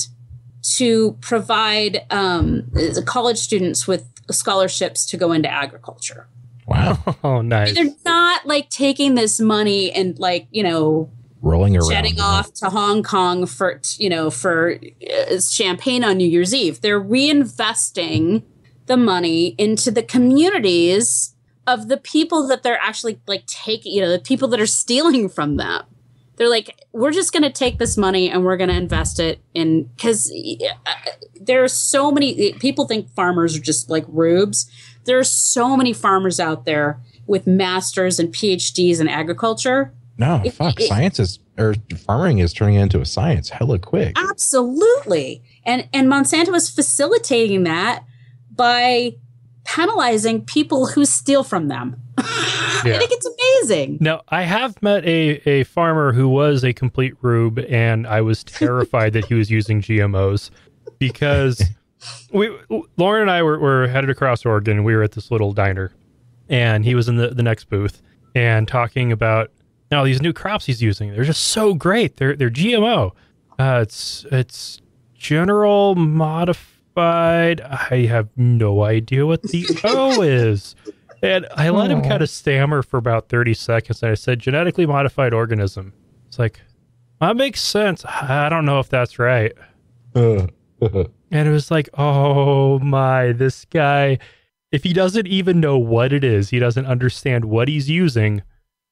to provide um, college students with scholarships to go into agriculture. Wow. Oh, nice. they're not like taking this money and like you know Rolling around. jetting off to hong kong for you know for uh, champagne on new year's eve they're reinvesting the money into the communities of the people that they're actually like taking, you know, the people that are stealing from them. They're like, we're just going to take this money and we're going to invest it in because uh, there are so many people think farmers are just like rubes. There are so many farmers out there with masters and PhDs in agriculture. No, It- fuck. it- science is or farming is turning into a science hella quick. Absolutely. And and Monsanto is facilitating that by penalizing people who steal from them. I think it's amazing. Now, I have met a, a farmer who was a complete rube, and I was terrified that he was using GMOs because we Lauren and I were, were headed across Oregon, we were at this little diner, and he was in the, the next booth and talking about now these new crops he's using. They're just so great. They're they're GMO. Uh, it's it's general modified. I have no idea what the O is. And I let him kind of stammer for about 30 seconds. And I said, genetically modified organism. It's like, that makes sense. I don't know if that's right. And it was like, oh my, this guy, if he doesn't even know what it is, he doesn't understand what he's using,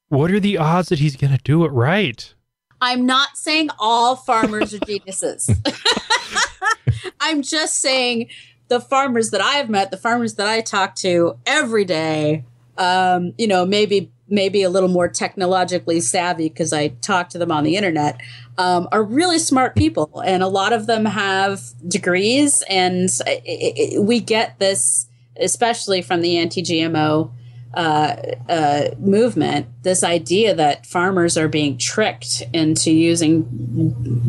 what are the odds that he's going to do it right? I'm not saying all farmers are geniuses. I'm just saying the farmers that I've met, the farmers that I talk to every day, um, you know, maybe maybe a little more technologically savvy because I talk to them on the internet, um, are really smart people, and a lot of them have degrees, and i i we get this, especially from the anti-GMO uh, uh, movement, this idea that farmers are being tricked into using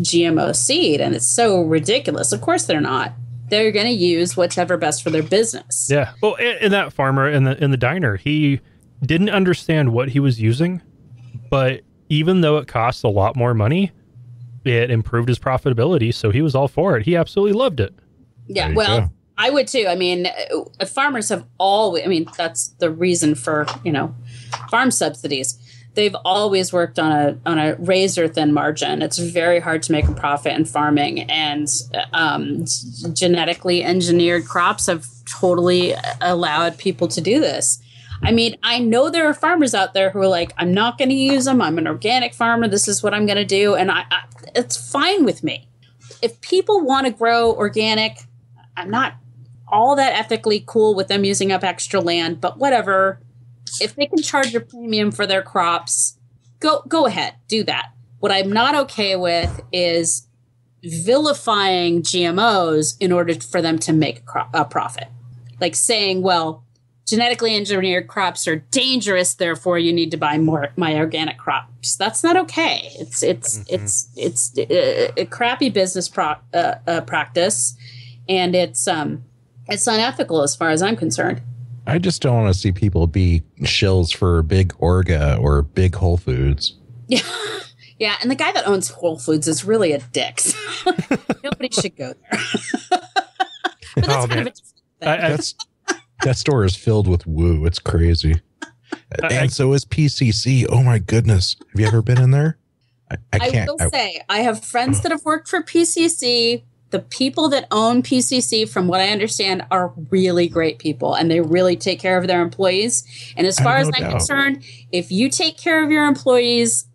GMO seed, and it's so ridiculous. Of course, they're not. They're going to use whatever best for their business. Yeah. Well, and, and that farmer in the in the diner, he didn't understand what he was using, but even though it costs a lot more money, it improved his profitability, so he was all for it. He absolutely loved it. Yeah, well, go. I would too. I mean, uh, farmers have always, I mean, that's the reason for, you know, farm subsidies. They've always worked on a on a razor thin margin. It's very hard to make a profit in farming, and um, genetically engineered crops have totally allowed people to do this. I mean, I know there are farmers out there who are like, I'm not going to use them. I'm an organic farmer. This is what I'm going to do, and I, I, it's fine with me. If people want to grow organic, I'm not all that ethically cool with them using up extra land, but whatever. If they can charge a premium for their crops, go go ahead, do that. What I'm not okay with is vilifying GMOs in order for them to make a, a profit. Like saying, well, genetically engineered crops are dangerous, therefore you need to buy more my organic crops. That's not okay. It's it's it's it's uh, a, crappy business pro- uh, uh, practice, and it's um it's unethical as far as I'm concerned. I just don't want to see people be shills for big Orga or big Whole Foods. Yeah. Yeah, and the guy that owns Whole Foods is really a dick. so Nobody should go there. but that's Oh, kind man. of a different thing. I, I, That's that store is filled with woo. It's crazy. I- and so is PCC. Oh my goodness. Have you ever been in there? I, I I, can't. will I- say I have friends that have worked for PCC. The people that own PCC, from what I understand, are really great people and they really take care of their employees. And as far as I'm doubt. concerned, if you take care of your employees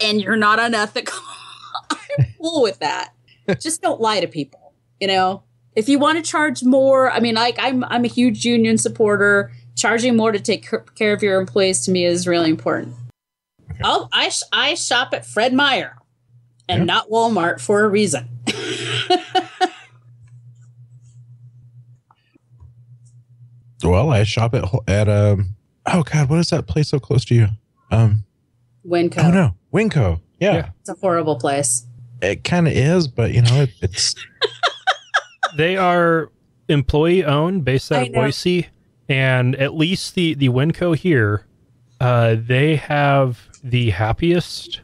and you're not unethical, I'm cool with that. Just don't lie to people. You know, if you want to charge more, I mean, like I'm, I'm a huge union supporter. Charging more to take care of your employees to me is really important. I'll, oh, I sh- I shop at Fred Meyer and Yeah. not Walmart for a reason. Well, I shop at at um. Oh God, what is that place so close to you? Um. Winco. Oh no, Winco. Yeah, Yeah. It's a horrible place. it kind of is, but you know, it, it's They are employee owned, based out of. Boise, and at least the the Winco here, uh, they have the happiest,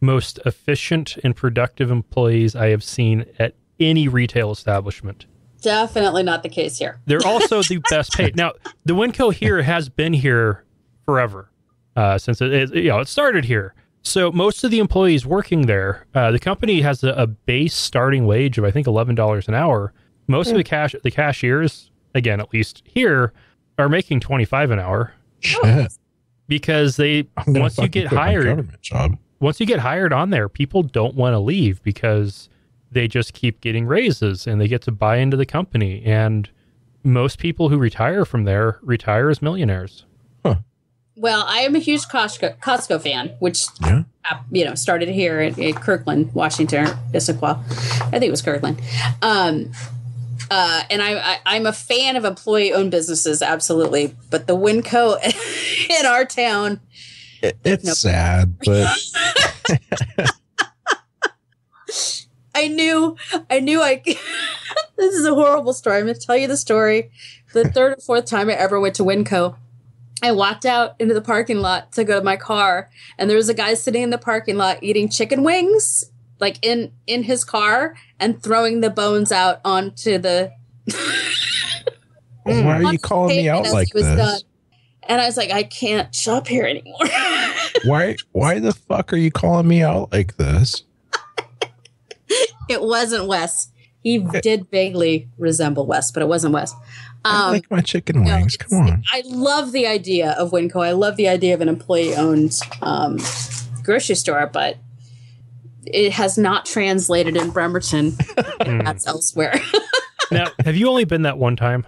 most efficient and productive employees I have seen at any retail establishment. Definitely not the case here. They're also the best paid. Now, the Winco here has been here forever, uh, since it, it you know it started here. So most of the employees working there, uh, the company has a, a base starting wage of I think eleven dollars an hour. Most of the cash the cashiers, again at least here, are making twenty five an hour shit. because they once you get hired, job. once you get hired on there, people don't want to leave because they just keep getting raises and they get to buy into the company. And most people who retire from there retire as millionaires. Well, I am a huge Costco, Costco fan, which Yeah. uh, you know started here at, at Kirkland, Washington, Issaquah. I think it was Kirkland. Um, uh, and I, I, I'm a fan of employee-owned businesses, absolutely. But the Winco in our town, It, it's Nope. sad, but I knew, I knew I. this is a horrible story. I'm going to tell you the story. The third or fourth time I ever went to Winco, I walked out into the parking lot to go to my car, and there was a guy sitting in the parking lot eating chicken wings, like in in his car, and throwing the bones out onto the. why are you calling me out like this? done. And I was like, I can't shop here anymore. Why? Why the fuck are you calling me out like this? It wasn't Wes. He did vaguely resemble Wes, but it wasn't Wes. I Um, like my chicken wings. it's- Come on. I love the idea of Winco. I love the idea of an employee-owned um, grocery store, but it has not translated in Bremerton. That's elsewhere. now, have you only been that one time?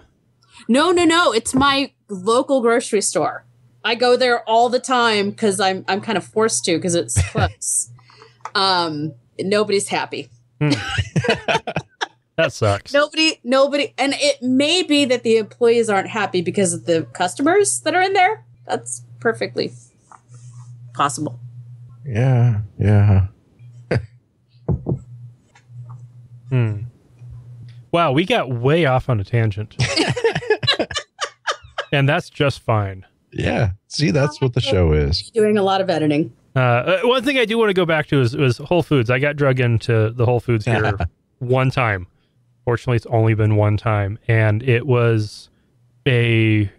no, no, no. It's my local grocery store. I go there all the time because I'm I'm kind of forced to because it's close. um, nobody's happy. That sucks. Nobody, nobody, and it may be that the employees aren't happy because of the customers that are in there. That's perfectly possible. Yeah, yeah. Hmm. Wow, we got way off on a tangent. and that's just fine. Yeah. See, that's what the show is. Doing a lot of editing. Uh, uh, one thing I do want to go back to is, is Whole Foods. I got drug into the Whole Foods here one time. Fortunately, it's only been one time, and it was a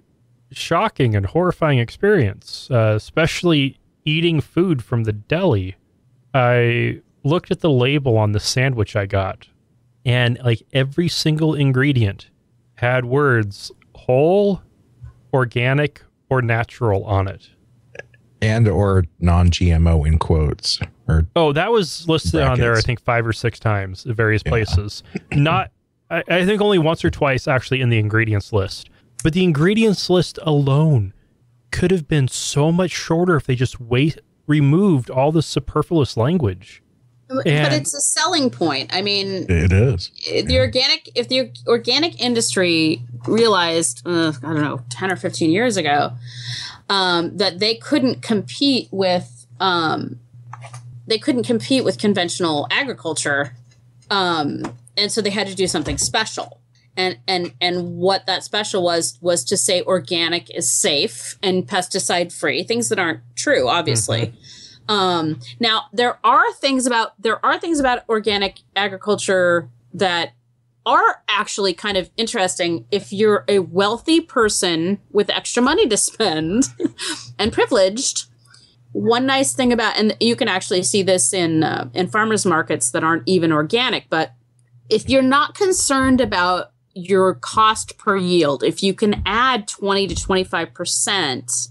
shocking and horrifying experience, uh, especially eating food from the deli. I looked at the label on the sandwich I got, and like every single ingredient had words whole, organic, or natural on it. And or non-GMO in quotes. Or Oh, that was listed on there, I think, five or six times at various Yeah. places. Not, I, I think only once or twice actually in the ingredients list. But the ingredients list alone could have been so much shorter if they just wait, removed all the superfluous language. But And- it's a selling point. I mean, it is. if the organic if the organic industry realized, uh, I don't know, ten or fifteen years ago, um, that they couldn't compete with um, they couldn't compete with conventional agriculture, um, and so they had to do something special. And and and what that special was was to say organic is safe and pesticide free. Things that aren't true, obviously. Um, now there are things about there are things about organic agriculture that are actually kind of interesting if you're a wealthy person with extra money to spend and privileged. One nice thing about, and you can actually see this in uh, in farmers markets that aren't even organic, but if you're not concerned about your cost per yield, if you can add 20 to 25%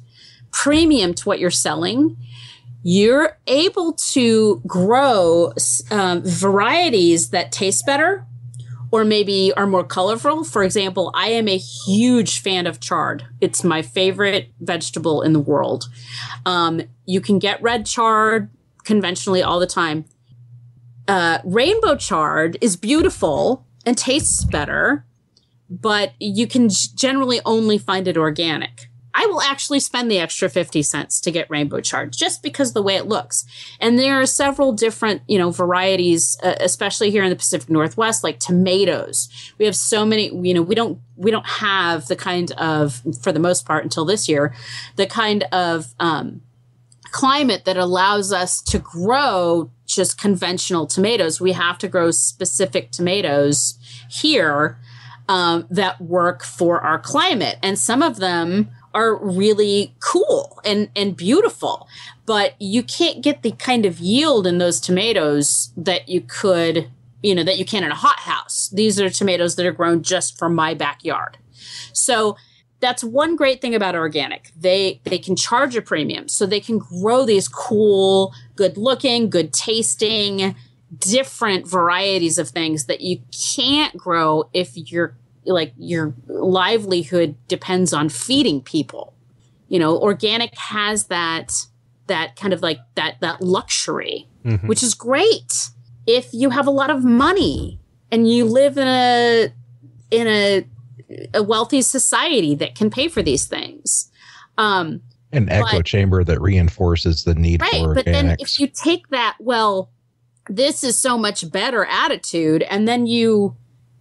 premium to what you're selling, you're able to grow um, varieties that taste better or maybe are more colorful. For example, I am a huge fan of chard. It's my favorite vegetable in the world. Um, you can get red chard conventionally all the time. Uh, rainbow chard is beautiful and tastes better, but you can generally only find it organic. I will actually spend the extra 50 cents to get rainbow chard just because the way it looks. And there are several different, you know, varieties, uh, especially here in the Pacific Northwest, like tomatoes. We have so many, you know, we don't, we don't have the kind of, for the most part until this year, the kind of, um, climate that allows us to grow just conventional tomatoes. We have to grow specific tomatoes here um, that work for our climate. And some of them are really cool and, and beautiful, but you can't get the kind of yield in those tomatoes that you could, you know, that you can in a hothouse. These are tomatoes that are grown just from my backyard. So that's one great thing about organic. They they can charge a premium, so they can grow these cool, good looking, good tasting, different varieties of things that you can't grow if you're like your livelihood depends on feeding people. You know, organic has that that kind of like that that luxury, mm-hmm. which is great if you have a lot of money and you live in a in a a wealthy society that can pay for these things. Um, An echo but, chamber that reinforces the need right, for organics. But then if you take that, well, this is so much better attitude, and then you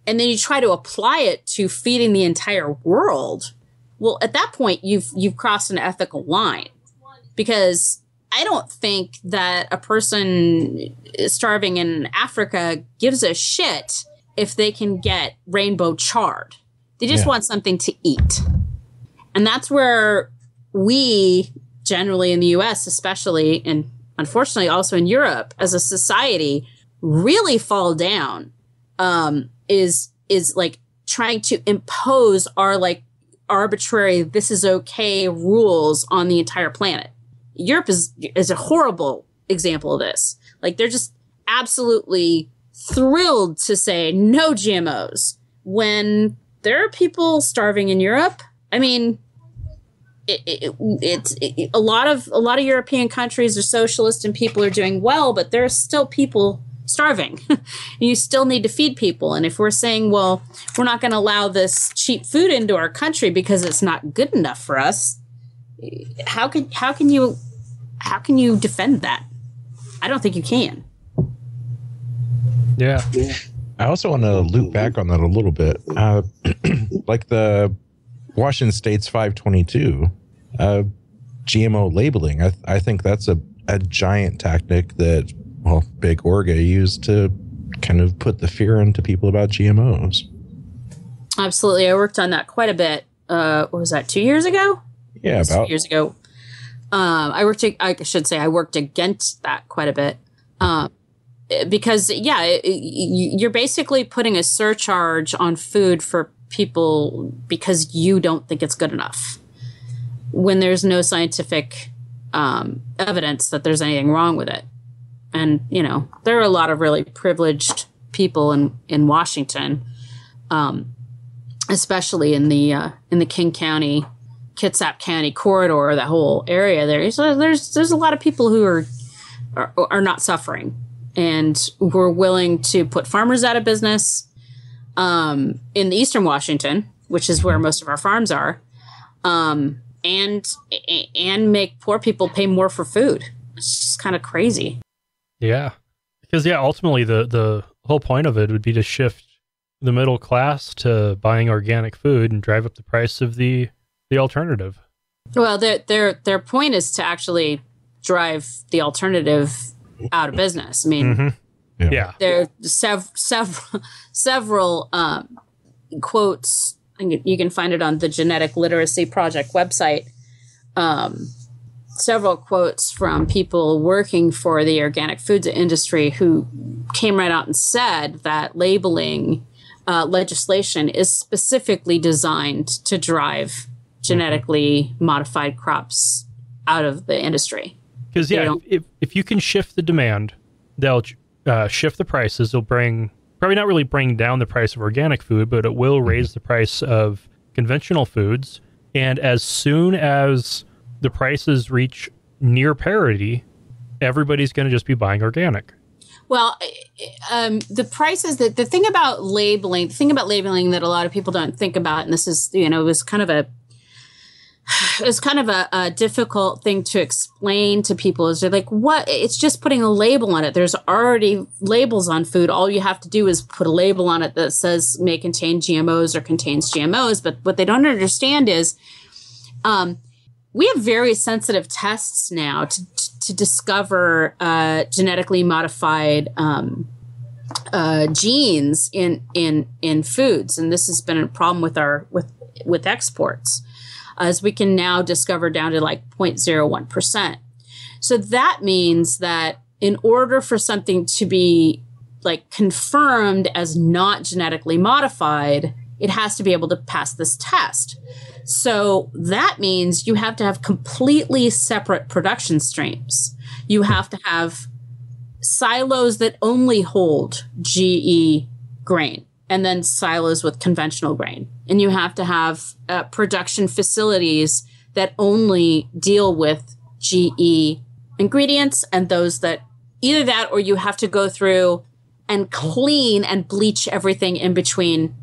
and then you try to apply it to feeding the entire world well at that point you've you've crossed an ethical line. Because i don't think that a person starving in africa gives a shit if they can get rainbow chard they just yeah. want something to eat. And that's where we generally in the us especially and unfortunately also in europe as a society really fall down um, is is like trying to impose our like arbitrary this is okay rules on the entire planet. Europe is is a horrible example of this. Like they're just absolutely thrilled to say no GMOs when there are people starving in Europe. I mean, it, it, it's it, a lot of a lot of European countries are socialist and people are doing well, but there are still people starving. you still need to feed people. And if we're saying, well, we're not going to allow this cheap food into our country because it's not good enough for us, how can how can you how can you defend that? I don't think you can. Yeah. I also want to loop back on that a little bit. Uh, like the Washington State's 522 uh, GMO labeling. I, th- I think that's a, a giant tactic that well, Big Orga used to kind of put the fear into people about GMOs. Absolutely. I worked on that quite a bit. Uh, what was that, two years ago? Yeah, about. Two years ago. Um, I worked, I should say, I worked against that quite a bit. Um, because, yeah, it, you're basically putting a surcharge on food for people because you don't think it's good enough when there's no scientific um, evidence that there's anything wrong with it and you know there are a lot of really privileged people in in Washington, um, especially in the uh, in the King County, Kitsap County corridor, that whole area there. So there's there's a lot of people who are are, are not suffering, and we're willing to put farmers out of business. Um, in the Eastern Washington, which is where most of our farms are, um, and and make poor people pay more for food. It's just kind of crazy. Yeah. Because yeah, ultimately the the whole point of it would be to shift the middle class to buying organic food and drive up the price of the the alternative. Well, their their their point is to actually drive the alternative out of business. I mean, mm-hmm. Yeah. there are sev- several several um, quotes and you- you can find it on the genetic literacy project website um, several quotes from people working for the organic foods industry who came right out and said that labeling uh, legislation is specifically designed to drive genetically modified crops out of the industry Because yeah, if if you can shift the demand, they'll uh, shift the prices. They'll bring probably not really bring down the price of organic food, but it will raise the price of conventional foods. And as soon as the prices reach near parity, everybody's going to just be buying organic. Well, um, the prices that the thing about labeling, the thing about labeling that a lot of people don't think about, and this is, you know, it was kind of a, it was kind of a, a difficult thing to explain to people is they're like, what? It's just putting a label on it. There's already labels on food. All you have to do is put a label on it that says may contain GMOs or contains GMOs. But what they don't understand is, um, we have very sensitive tests now to, to discover uh, genetically modified um, uh, genes in in in foods, and this has been a problem with our with with exports, as we can now discover down to like 0.01 percent. So that means that in order for something to be like confirmed as not genetically modified, it has to be able to pass this test. So that means you have to have completely separate production streams. You have to have silos that only hold GE grain and then silos with conventional grain. And you have to have uh, production facilities that only deal with GE ingredients and those that either that or you have to go through and clean and bleach everything in between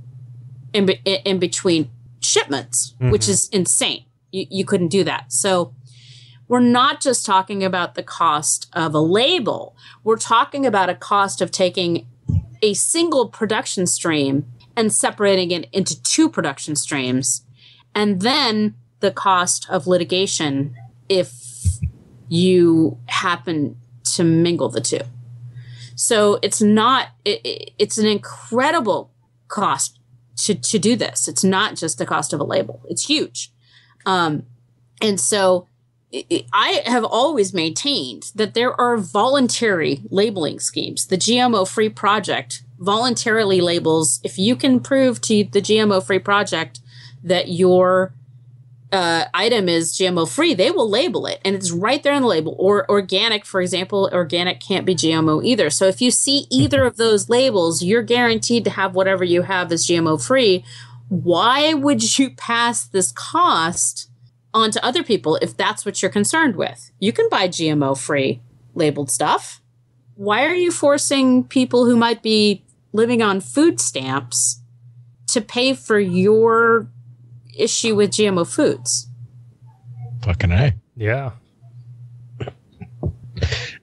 in, in between shipments, which mm-hmm. is insane. You, you couldn't do that. So we're not just talking about the cost of a label. We're talking about a cost of taking a single production stream and separating it into two production streams. And then the cost of litigation if you happen to mingle the two. So it's not, it, it- it's an incredible cost to, to do this. It's not just the cost of a label. It's huge. Um, and so I- have always maintained that there are voluntary labeling schemes. The GMO Free Project voluntarily labels, if you can prove to the GMO Free Project that your uh, item is GMO free, they will label it and it's right there on the label. Or organic, for example, organic can't be GMO either. So if you see either of those labels, you're guaranteed to have whatever you have as GMO free. Why would you pass this cost on to other people if that's what you're concerned with? You can buy GMO free labeled stuff. Why are you forcing people who might be living on food stamps to pay for your issue with GMO foods? Fucking A. Yeah.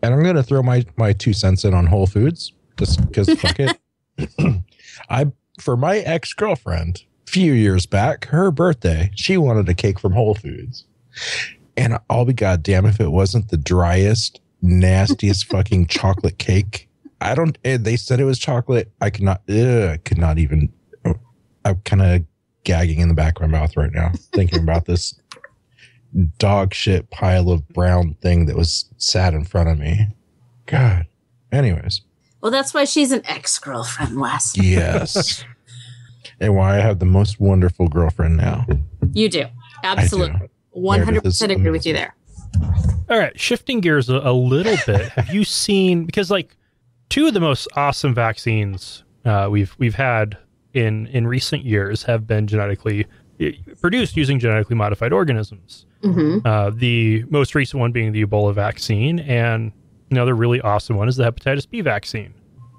And I'm gonna throw my my two cents in on Whole Foods just because fuck it. I for my ex girlfriend a few years back, her birthday, she wanted a cake from Whole Foods, and I'll be goddamn if it wasn't the driest, nastiest fucking chocolate cake. I don't. eh, They said it was chocolate. I could not. Ugh, I could not even. I'm kind of gagging in the back of my mouth right now thinking about this dog shit pile of brown thing that was sat in front of me. God. Anyways, Well, that's why she's an ex girlfriend, Wes. yes. and why I have the most wonderful girlfriend now. You do. Absolutely. 100% agree with you there. All right, shifting gears a, a little bit. Have you seen because like two of the most awesome vaccines uh, we've we've had in in recent years have been genetically eh, produced using genetically modified organisms. hmm Uh, the most recent one being the Ebola vaccine, and another really awesome one is the hepatitis B vaccine.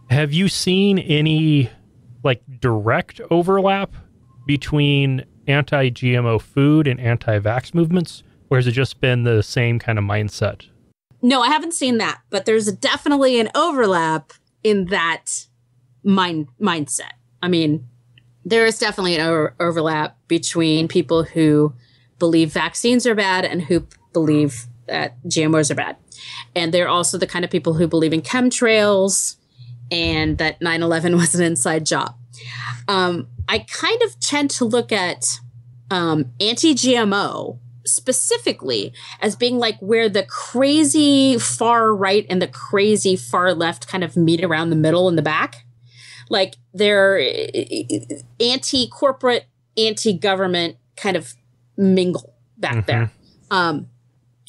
Have you seen any like direct overlap between anti-GMO food and anti-vax movements, or has it just been the same kind of mindset? No, I haven't seen that, but there's definitely an overlap in that mind mindset. I mean, there is definitely an over- overlap between people who believe vaccines are bad and who believe that GMOs are bad. And they're also the kind of people who believe in chemtrails and that 9 11 was an inside job. Um, I kind of tend to look at um, anti GMO specifically as being like where the crazy far right and the crazy far left kind of meet around the middle in the back. Like they're eh, eh, eh, anti corporate, anti government kind of mingle back mm-hmm. there. Um,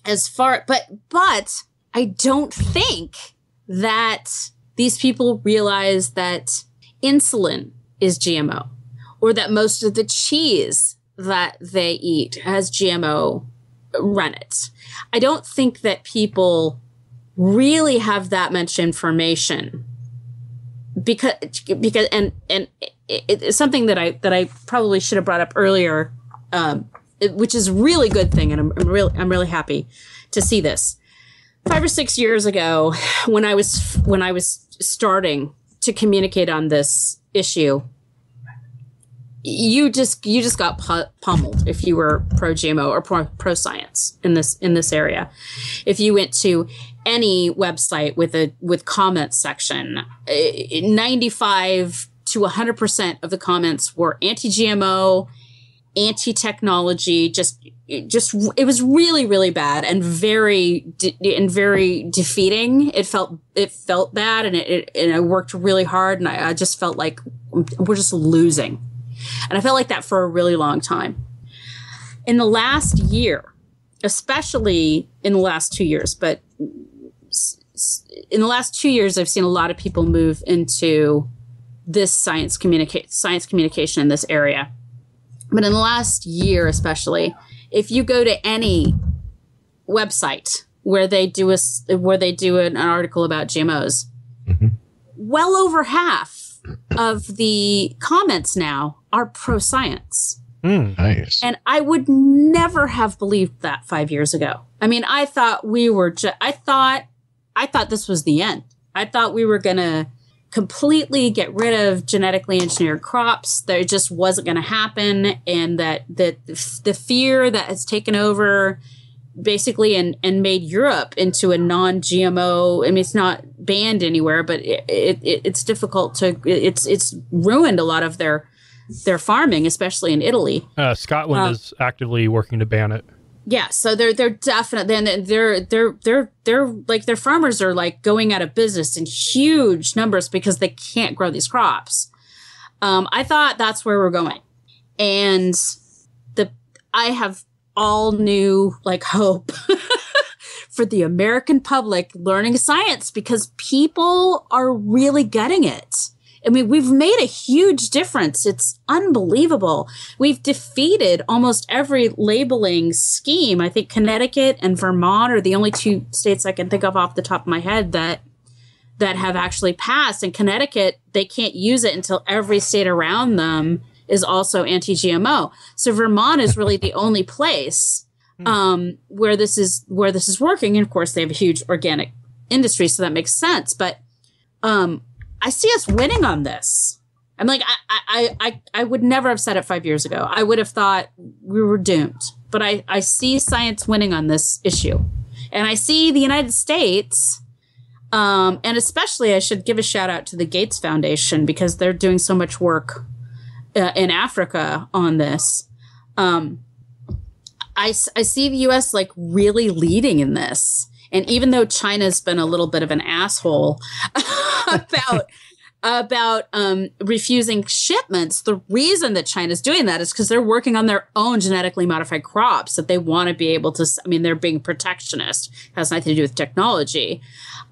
as far, but, but I don't think that these people realize that insulin is GMO or that most of the cheese that they eat has GMO rennet. I don't think that people really have that much information because because and and it, it's something that I that I probably should have brought up earlier, um, it- which is really good thing, and I'm, I'm really I'm really happy to see this. Five or six years ago, when I was when I was starting to communicate on this issue, you just you just got pu- pummeled if you were pro GMO or pro science in this in this area. If you went to any website with a with comments section, ninety five to hundred percent of the comments were anti GMO, anti technology. Just just it was really really bad and very de- and very defeating. It felt it felt bad and it, it and I worked really hard and I, I just felt like we're just losing. And I felt like that for a really long time. In the last year, especially in the last two years, but in the last two years, I've seen a lot of people move into this science communicate science communication in this area. But in the last year, especially, if you go to any website where they do a s- where they do an article about GMOs, mm-hmm. well over half of the comments now are pro science. Hmm. Nice. And I would never have believed that five years ago. I mean, I thought we were just, I thought, I thought this was the end. I thought we were going to completely get rid of genetically engineered crops. That it just wasn't going to happen. And that, that the fear that has taken over basically and, and made Europe into a non-GMO. I mean, it's not banned anywhere, but it, it, it's difficult to, it's, it's ruined a lot of their, their farming, especially in Italy. Uh, Scotland Uh, is actively working to ban it. Yeah, so they're they're definitely then they're they're they're they're like their farmers are like going out of business in huge numbers because they can't grow these crops. Um, I thought that's where we're going, and the I have all new like hope for the American public learning science because people are really getting it. I mean, we've made a huge difference. It's unbelievable. We've defeated almost every labeling scheme. I think Connecticut and Vermont are the only two states I can think of off the top of my head that that have actually passed. In Connecticut, they can't use it until every state around them is also anti-GMO. So Vermont is really the only place um, where this is where this is working. And of course, they have a huge organic industry, so that makes sense. But um, I see us winning on this. I'm like, I, I, I, I would never have said it five years ago. I would have thought we were doomed. But I, I see science winning on this issue. And I see the United States, um, and especially I should give a shout out to the Gates Foundation because they're doing so much work uh, in Africa on this. Um, I, I see the US like really leading in this. And even though China's been a little bit of an asshole about about um, refusing shipments, the reason that China's doing that is because they're working on their own genetically modified crops that they want to be able to. I mean, they're being protectionist. It has nothing to do with technology.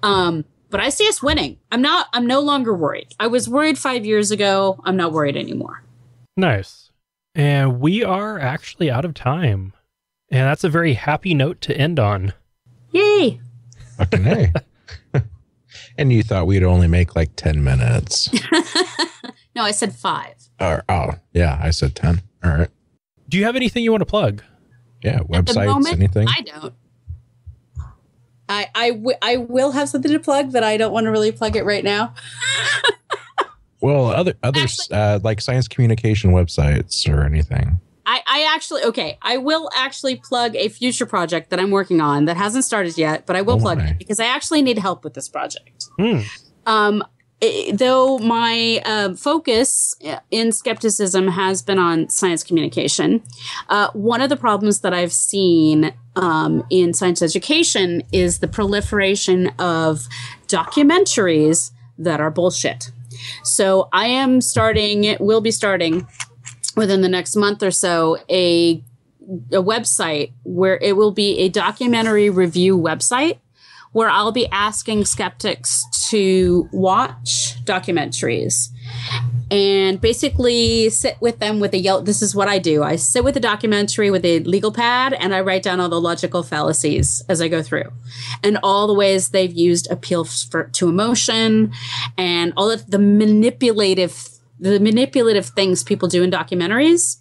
Um, but I see us winning. I'm not. I'm no longer worried. I was worried five years ago. I'm not worried anymore. Nice. And we are actually out of time. And that's a very happy note to end on. Yay! Fucking hey. and you thought we'd only make like 10 minutes. No, I said five. or, oh, yeah, I said 10. All right. Do you have anything you want to plug? Yeah, At websites, moment, anything? I don't. I I, w- I will have something to plug, but I don't want to really plug it right now. well, other others uh, like science communication websites or anything. I, I actually okay. I will actually plug a future project that I'm working on that hasn't started yet, but I will Oh plug it because I actually need help with this project. Hmm. Um, i- though my uh, focus in skepticism has been on science communication, uh, one of the problems that I've seen um, in science education is the proliferation of documentaries that are bullshit. So I am starting, it will be starting within the next month or so, a a website where it will be a documentary review website where I'll be asking skeptics to watch documentaries and basically sit with them with a yellow. This is what I do. I sit with a documentary with a legal pad and I write down all the logical fallacies as I go through and all the ways they've used appeal for, to emotion and all of the manipulative the manipulative things people do in documentaries.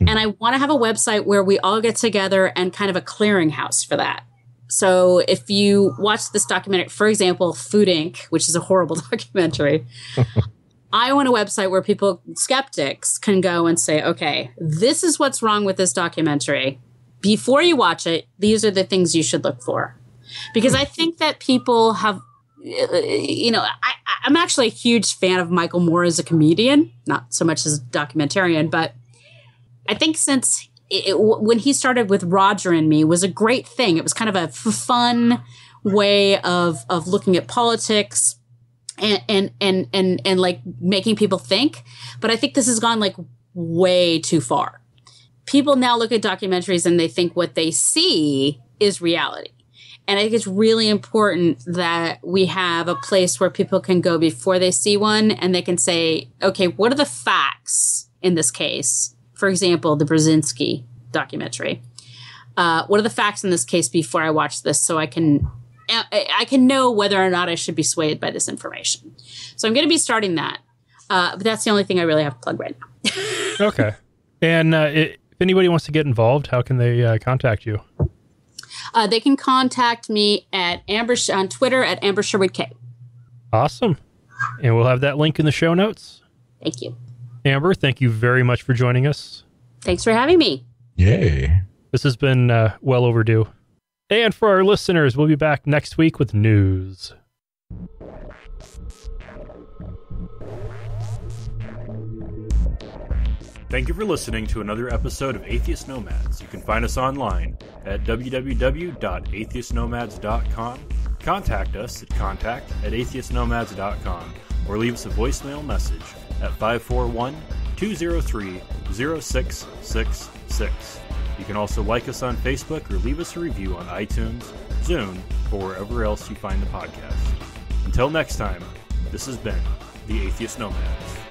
And I want to have a website where we all get together and kind of a clearinghouse for that. So if you watch this documentary, for example, Food Inc., which is a horrible documentary, I want a website where people, skeptics, can go and say, okay, this is what's wrong with this documentary. Before you watch it, these are the things you should look for. Because I think that people have, you know, I, I'm actually a huge fan of Michael Moore as a comedian, not so much as a documentarian, but I think since it, when he started with Roger and Me was a great thing. It was kind of a fun way of of looking at politics and and and and and like making people think. But I think this has gone like way too far. People now look at documentaries and they think what they see is reality. And I think it's really important that we have a place where people can go before they see one and they can say, okay, what are the facts in this case? For example, the Brzezinski documentary. Uh, what are the facts in this case before I watch this so I can I can know whether or not I should be swayed by this information. So I'm going to be starting that. Uh, but that's the only thing I really have to plug right now. Okay. And uh, if anybody wants to get involved, how can they uh, contact you? Uh, they can contact me at Amber on Twitter at Amber Sherwood K. Awesome. And we'll have that link in the show notes. Thank you. Amber, thank you very much for joining us. Thanks for having me. Yay. This has been uh, well overdue. And for our listeners, we'll be back next week with news. Thank you for listening to another episode of Atheist Nomads. You can find us online at www.atheistnomads.com. Contact us at contact at atheistnomads.com or leave us a voicemail message at 541 203 0666. You can also like us on Facebook or leave us a review on iTunes, Zune, or wherever else you find the podcast. Until next time, this has been The Atheist Nomad.